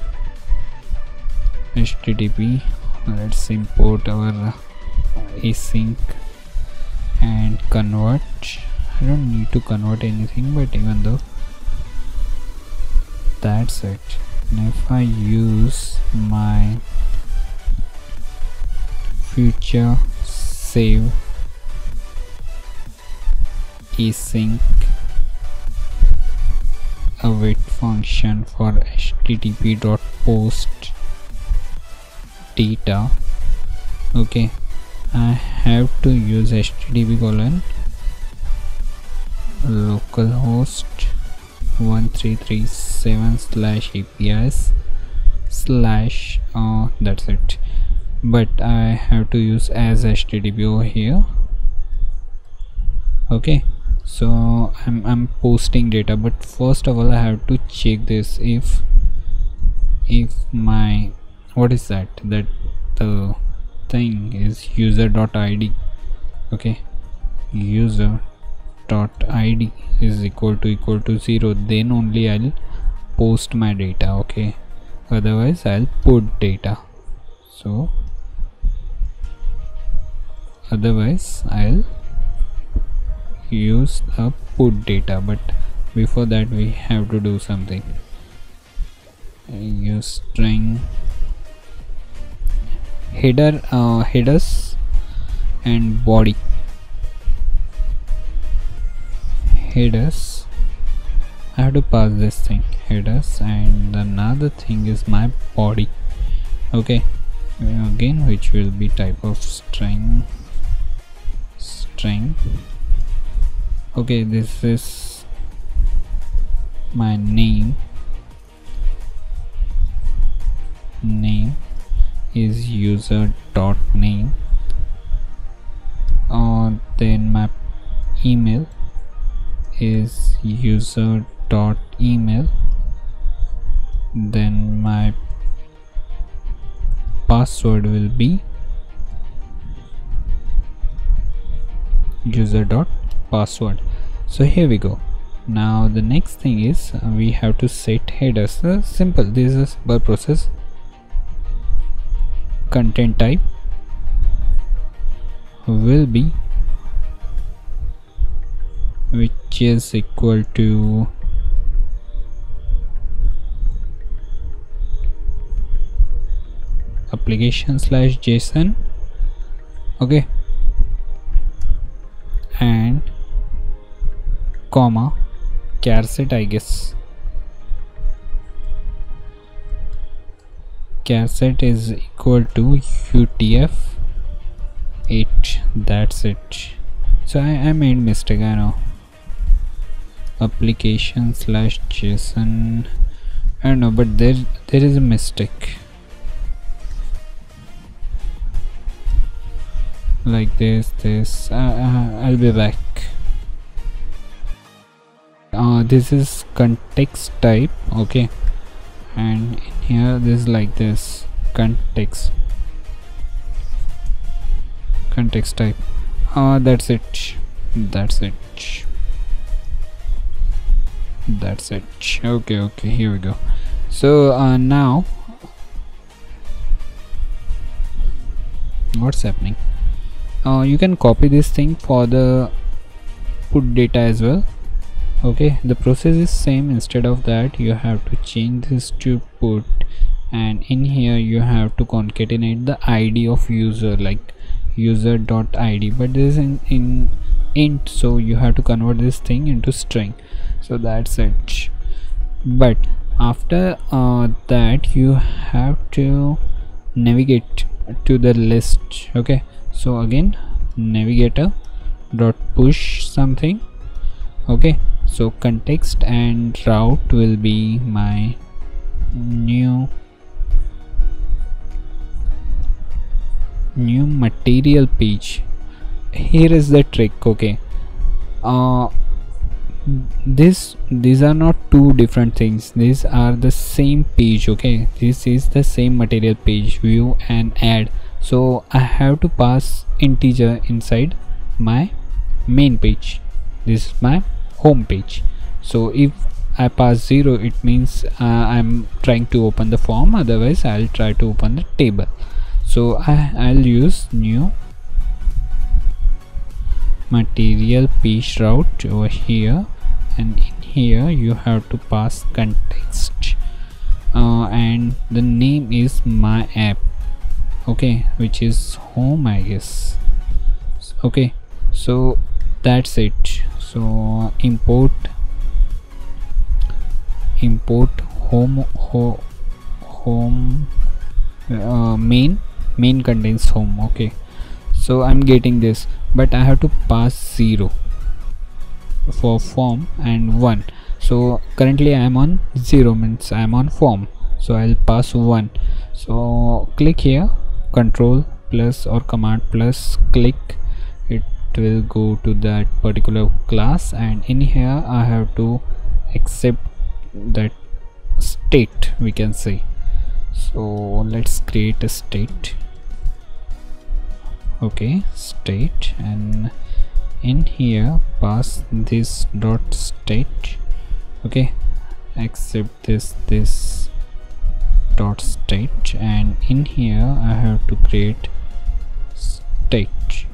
Http let's import our async and convert. I don't need to convert anything but even though that's it. And if I use my future save async await function for http dot post data. Okay I have to use http colon localhost 1337 slash apis slash uh, that's it. But I have to use as http over here. Okay so I'm, I'm posting data but first of all I have to check this if if my what is that? That the thing is user.id okay? User dot id is equal to equal to 0 then only I'll post my data okay? Otherwise I'll put data. So otherwise I'll use the put data but before that we have to do something. Use string header uh, headers and body. Headers I have to pass this thing. Headers and another thing is my body. Okay again which will be type of string string okay this is my name. Name is user dot name. Uh, then my email is user dot email. Then my password will be user dot password. So here we go. Now the next thing is uh, we have to set headers. Uh, simple. This is a process. Content type will be which is equal to application slash json. Okay. And comma charset I guess. Charset is equal to utf 8 that's it. So I, I made mistake I know. Application slash json. I don't know but there there is a mistake. Like this this uh, uh, I'll be back uh, this is context type okay? And here this is like this context. Context type. Uh, that's it. That's it. That's it. Okay okay here we go. So uh, now what's happening? Uh, you can copy this thing for the put data as well okay the process is same. Instead of that you have to change this to put and in here you have to concatenate the id of user like user dot id but this is in, in int so you have to convert this thing into string. So that's it. But after uh, that you have to navigate to the list. Okay so again navigator dot push something. Okay so context and route will be my new new material page. Here is the trick okay? Uh this these are not two different things. These are the same page okay? This is the same material page view and add. So i have to pass integer inside my main page. This is my home page. So if I pass 0 it means uh, I'm trying to open the form. Otherwise I'll try to open the table. So I, I'll use new material page route over here. And in here you have to pass context. Uh, and the name is my app. Okay which is home I guess. Okay. So that's it so import import home ho, home uh, main main contains home okay. So i'm getting this but i have to pass 0 for form and 1 so currently i am on 0 means i am on form. So i'll pass 1 so click here control plus or command plus click will go to that particular class and in here i have to accept that state we can say. So let's create a state. Okay state and in here pass this dot state. Okay accept this this dot state and in here I have to create state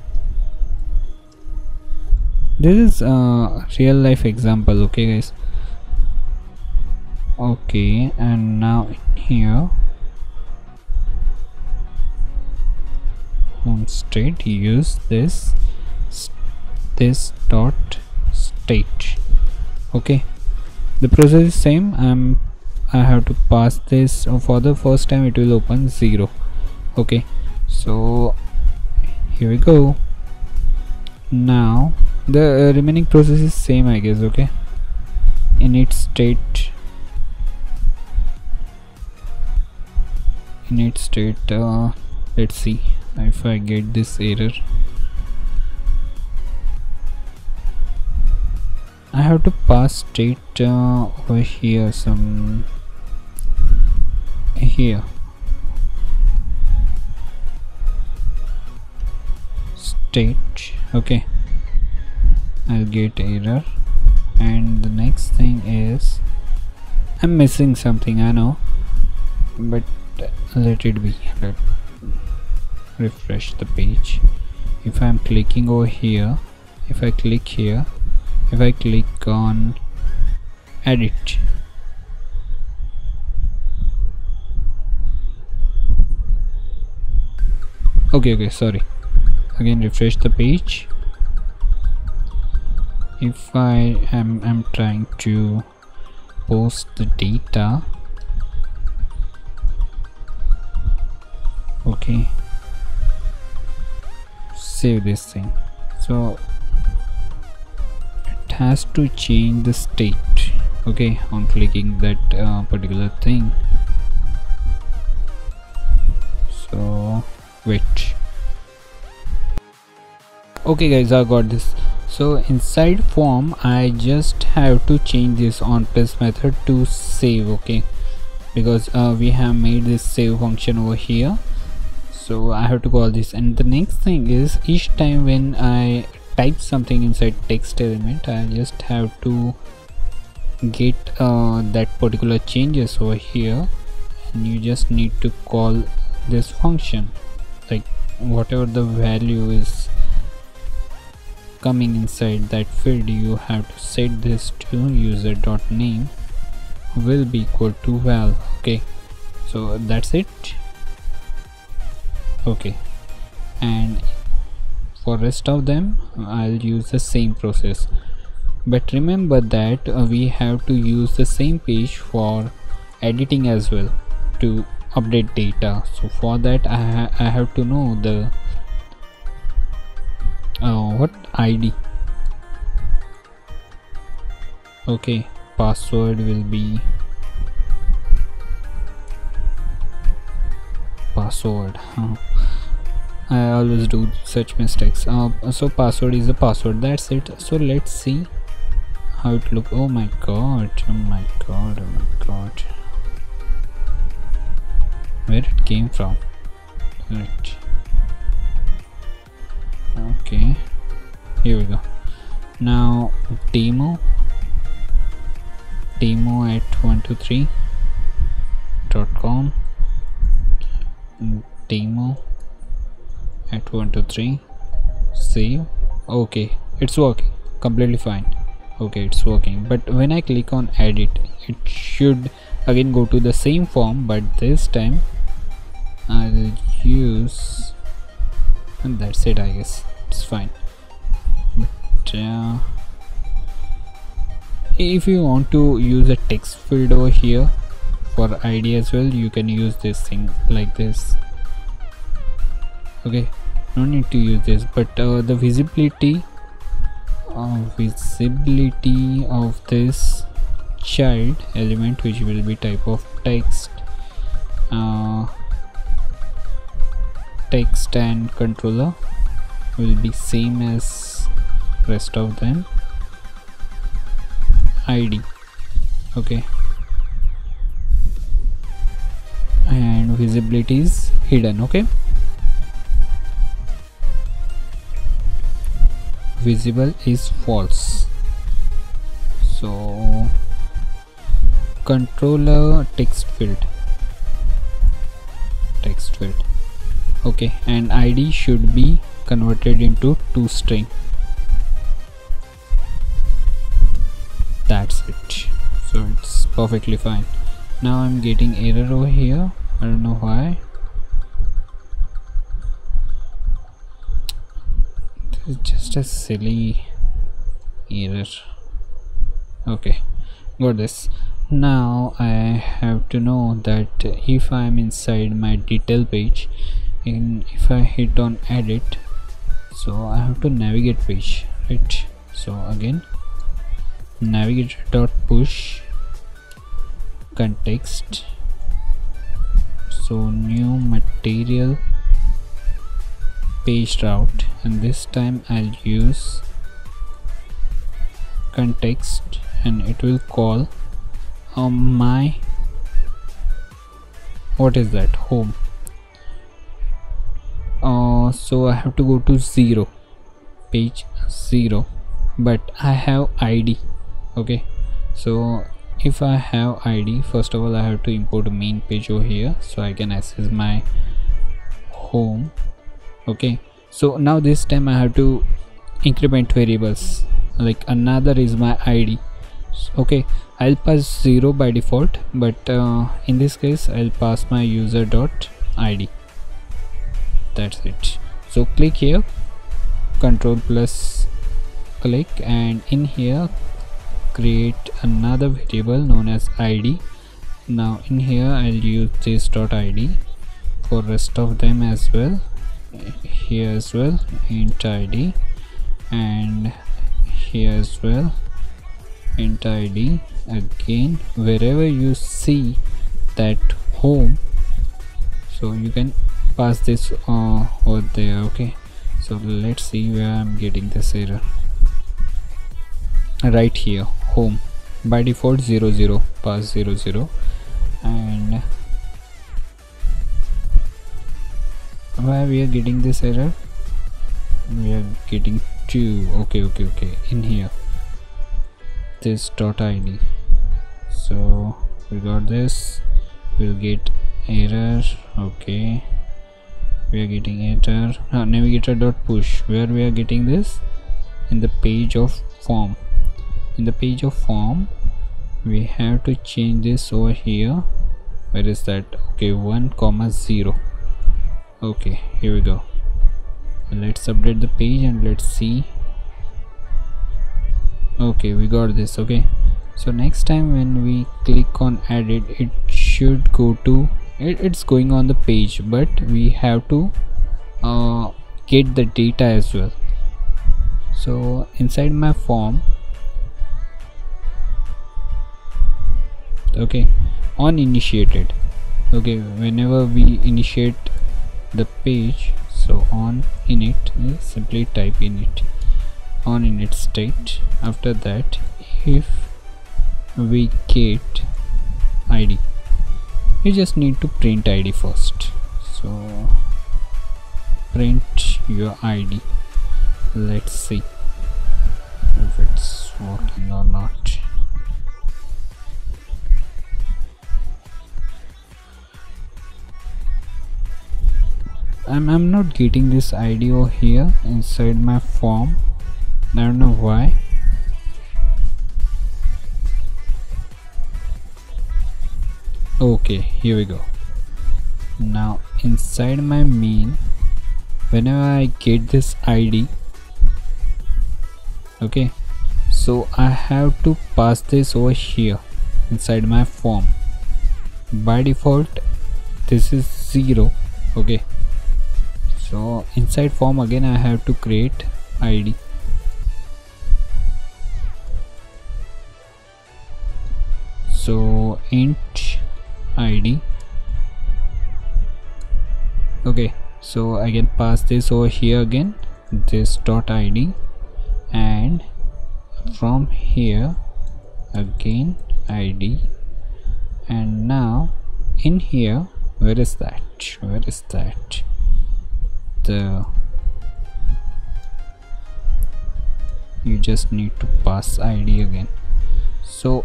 this is a real life example okay guys? Okay and now here. Home state use this this dot state okay? The process is same i'm i have to pass this uh, for the first time it will open zero okay? So here we go. Now the uh, remaining process is same i guess okay? Init state. Init state uh, let's see. If I get this error. I have to pass state uh, over here some here. State okay I'll get error. And the next thing is I'm missing something I know. But uh, let it be. Let refresh the page. If I'm clicking over here if I click here if I click on edit. Okay okay sorry. Again refresh the page if I am I'm trying to post the data. Okay. Save this thing. So it has to change the state. Okay on clicking that uh, particular thing. So wait okay guys i got this so inside form i just have to change this on press method to save okay? Because uh, we have made this save function over here. So I have to call this. And the next thing is each time when I type something inside text element I just have to get uh, that particular changes over here. And you just need to call this function. Like whatever the value is coming inside that field you have to set this to user dot name will be equal to val okay? So that's it. Okay. And for rest of them I'll use the same process. But remember that uh, we have to use the same page for editing as well to update data. So for that I, ha I have to know the uh, what ID okay password will be password huh. I always do such mistakes. Uh, so password is a password that's it. So let's see how it look. Oh my god oh my god oh my god. Where it came from? Right okay. Here we go. Now demo. Demo at 123.com demo at 123 save. Okay it's working. Completely fine. Okay it's working. But when I click on edit it should again go to the same form but this time I'll use and that's it I guess. It's fine. But uh, if you want to use a text field over here for id as well you can use this thing like this. Okay. No need to use this. But uh, the visibility uh, visibility of this child element which will be type of text uh, text and controller will be same as rest of them. Id okay. And visibility is hidden okay? Visible is false. So controller text field. Text field okay and id should be converted into to string. That's it. So it's perfectly fine. Now I'm getting error over here. I don't know why. This is just a silly error. Okay got this. Now I have to know that if I'm inside my detail page and if I hit on edit so I have to navigate page right? So again navigator dot push context so new material page route and this time I'll use context and it will call um, my what is that home uh, so I have to go to zero. Page zero. But I have ID okay? So if I have ID first of all I have to import main page over here so I can access my home. Okay? So now this time I have to increment variables. Like another is my ID okay? I'll pass 0 by default but uh, in this case I'll pass my user dot ID that's it. So click here. Control plus click. And in here create another variable known as id now in here I'll use this dot id for rest of them as well. Here as well int id and here as well int id again wherever you see that home so you can pass this uh, over there okay? So let's see where i'm getting this error. Right here home. By default 00, 0 pass 00, 0 and why we are getting this error? We are getting two. Okay okay okay. In here. This dot id so we got this. We'll get error. Okay we are getting error uh, navigator dot push where we are getting this? In the page of form. In the page of form we have to change this over here. Where is that? Okay 1 comma 0 okay here we go. Let's update the page and let's see. Okay we got this okay. So next time when we click on edit it should go to it, it's going on the page but we have to uh, get the data as well. So inside my form okay on initiated. Okay whenever we initiate the page so on init simply type init. On init state. After that if we get id you just need to print id first. So print your id let's see if it's working or not. I'm, I'm not getting this id over here inside my form. I don't know why okay here we go. Now inside my main whenever I get this ID okay so I have to pass this over here inside my form. By default this is 0 okay. So inside form again I have to create ID so int id okay so I can pass this over here again this dot id and from here again id and now in here where is that? Where is that? The you just need to pass id again. So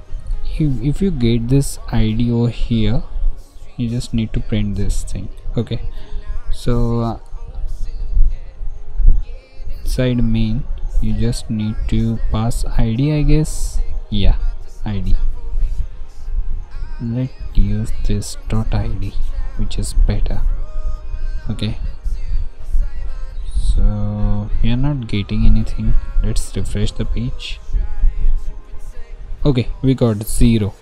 if, if you get this id over here you just need to print this thing okay? So uh, main you just need to pass id i guess? Yeah id let's use this dot id which is better okay? So we are not getting anything. Let's refresh the page okay we got zero.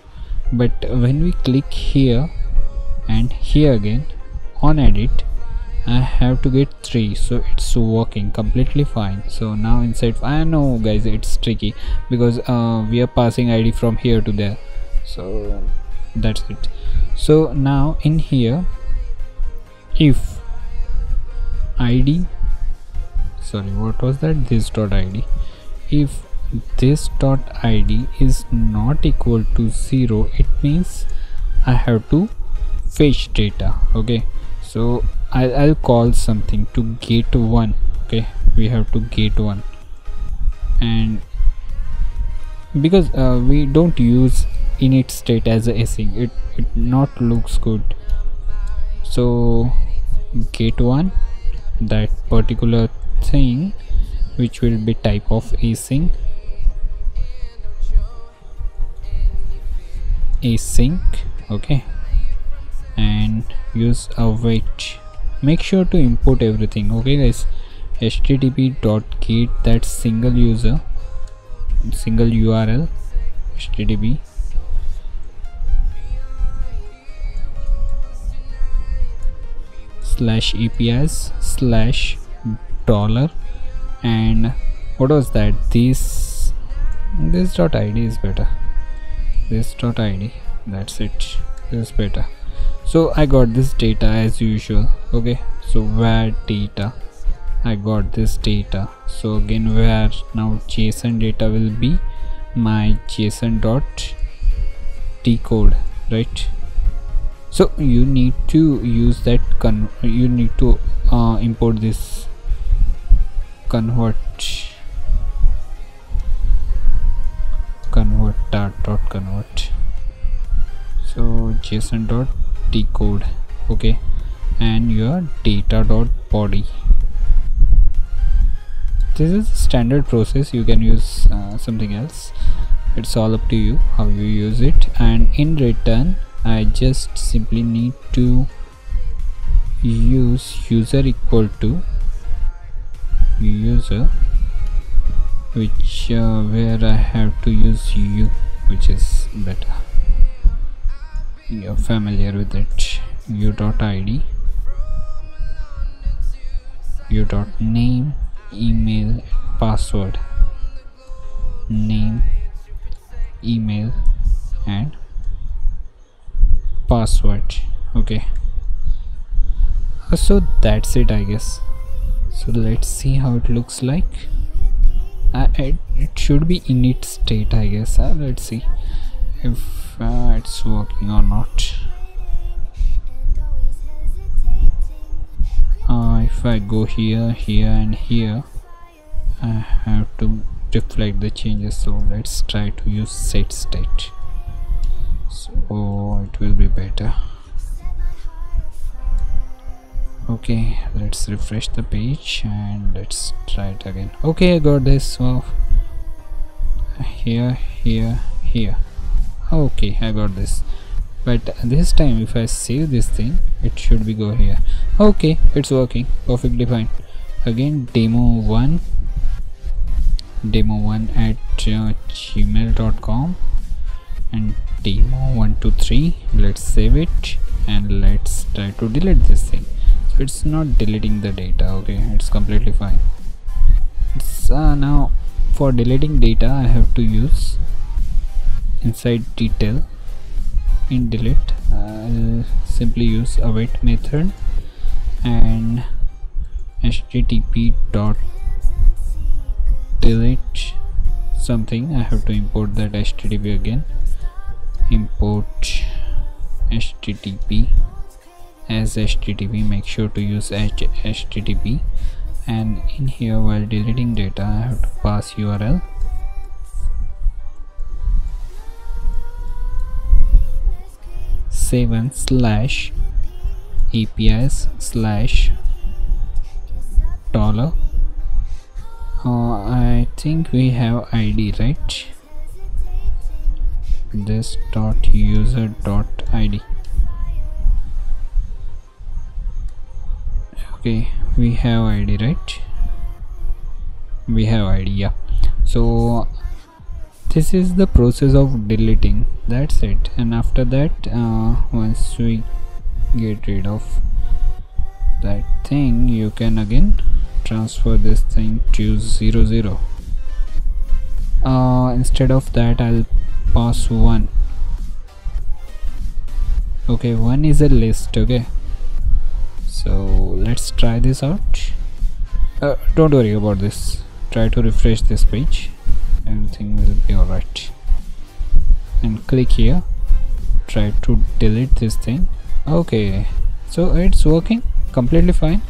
But when we click here and here again on edit I have to get 3 so it's working completely fine. So now inside I know guys it's tricky because uh, we are passing ID from here to there. So that's it. So now in here if ID sorry what was that? This dot ID if this dot id is not equal to 0 it means I have to fetch data okay? So I'll, I'll call something to get one okay? We have to get one. And because uh, we don't use init state as a async it, it not looks good. So get one that particular thing which will be type of async async okay and use await make sure to import everything okay guys. Http dot get that single user single url http slash apis slash dollar and what was that? This this dot id is better this dot id that's it. This is better. So i got this data as usual okay? So where data? I got this data. So again where now JSON data will be? My JSON dot decode right? So you need to use that con you need to uh, import this convert convert dot dot convert so json dot decode okay? And your data dot body. This is standard process. You can use uh, something else. It's all up to you how you use it. And in return I just simply need to use user equal to user which uh, where I have to use you which is better. You're familiar with it. U dot id u dot name email password. Name email and password. Okay. So that's it i guess. So let's see how it looks like uh, it, it should be in its state i guess. Uh, let's see if uh, it's working or not. Uh, if I go here here and here I have to reflect the changes so let's try to use set state. So it will be better okay let's refresh the page and let's try it again. Okay I got this. So here here here. Okay I got this. But this time if I save this thing it should be go here. Okay it's working perfectly fine. Again demo 1 demo 1 at uh, gmail.com and demo 123 let's save it and let's try to delete this thing it's not deleting the data okay? It's completely fine. It's uh, now for deleting data I have to use inside detail. In delete I'll simply use await method and http dot delete something. I have to import that http again. Import http as http make sure to use http and in here while deleting data I have to pass URL 7 slash apis slash dollar. Uh, I think we have ID right? This dot user dot ID okay we have ID right? We have ID yeah. So this is the process of deleting. That's it. And after that uh, once we get rid of that thing you can again transfer this thing to 0 0 uh, instead of that I'll pass 1 okay 1 is a list okay so let's try this out. Uh, don't worry about this. Try to refresh this page. Everything will be alright. And click here. Try to delete this thing. Okay. So it's working completely fine.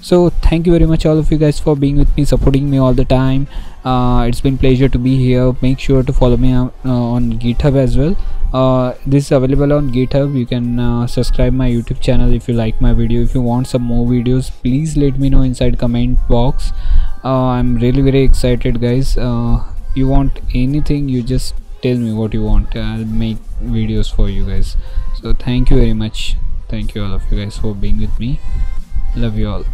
So thank you very much all of you guys for being with me supporting me all the time uh, it's been pleasure to be here. Make sure to follow me uh, on github as well. Uh, this is available on github. You can uh, subscribe my youtube channel if you like my video. If you want some more videos please let me know inside comment box. Uh, i'm really very excited guys. Uh, you want anything you just tell me what you want. I'll make videos for you guys. So thank you very much. Thank you all of you guys for being with me. Love you all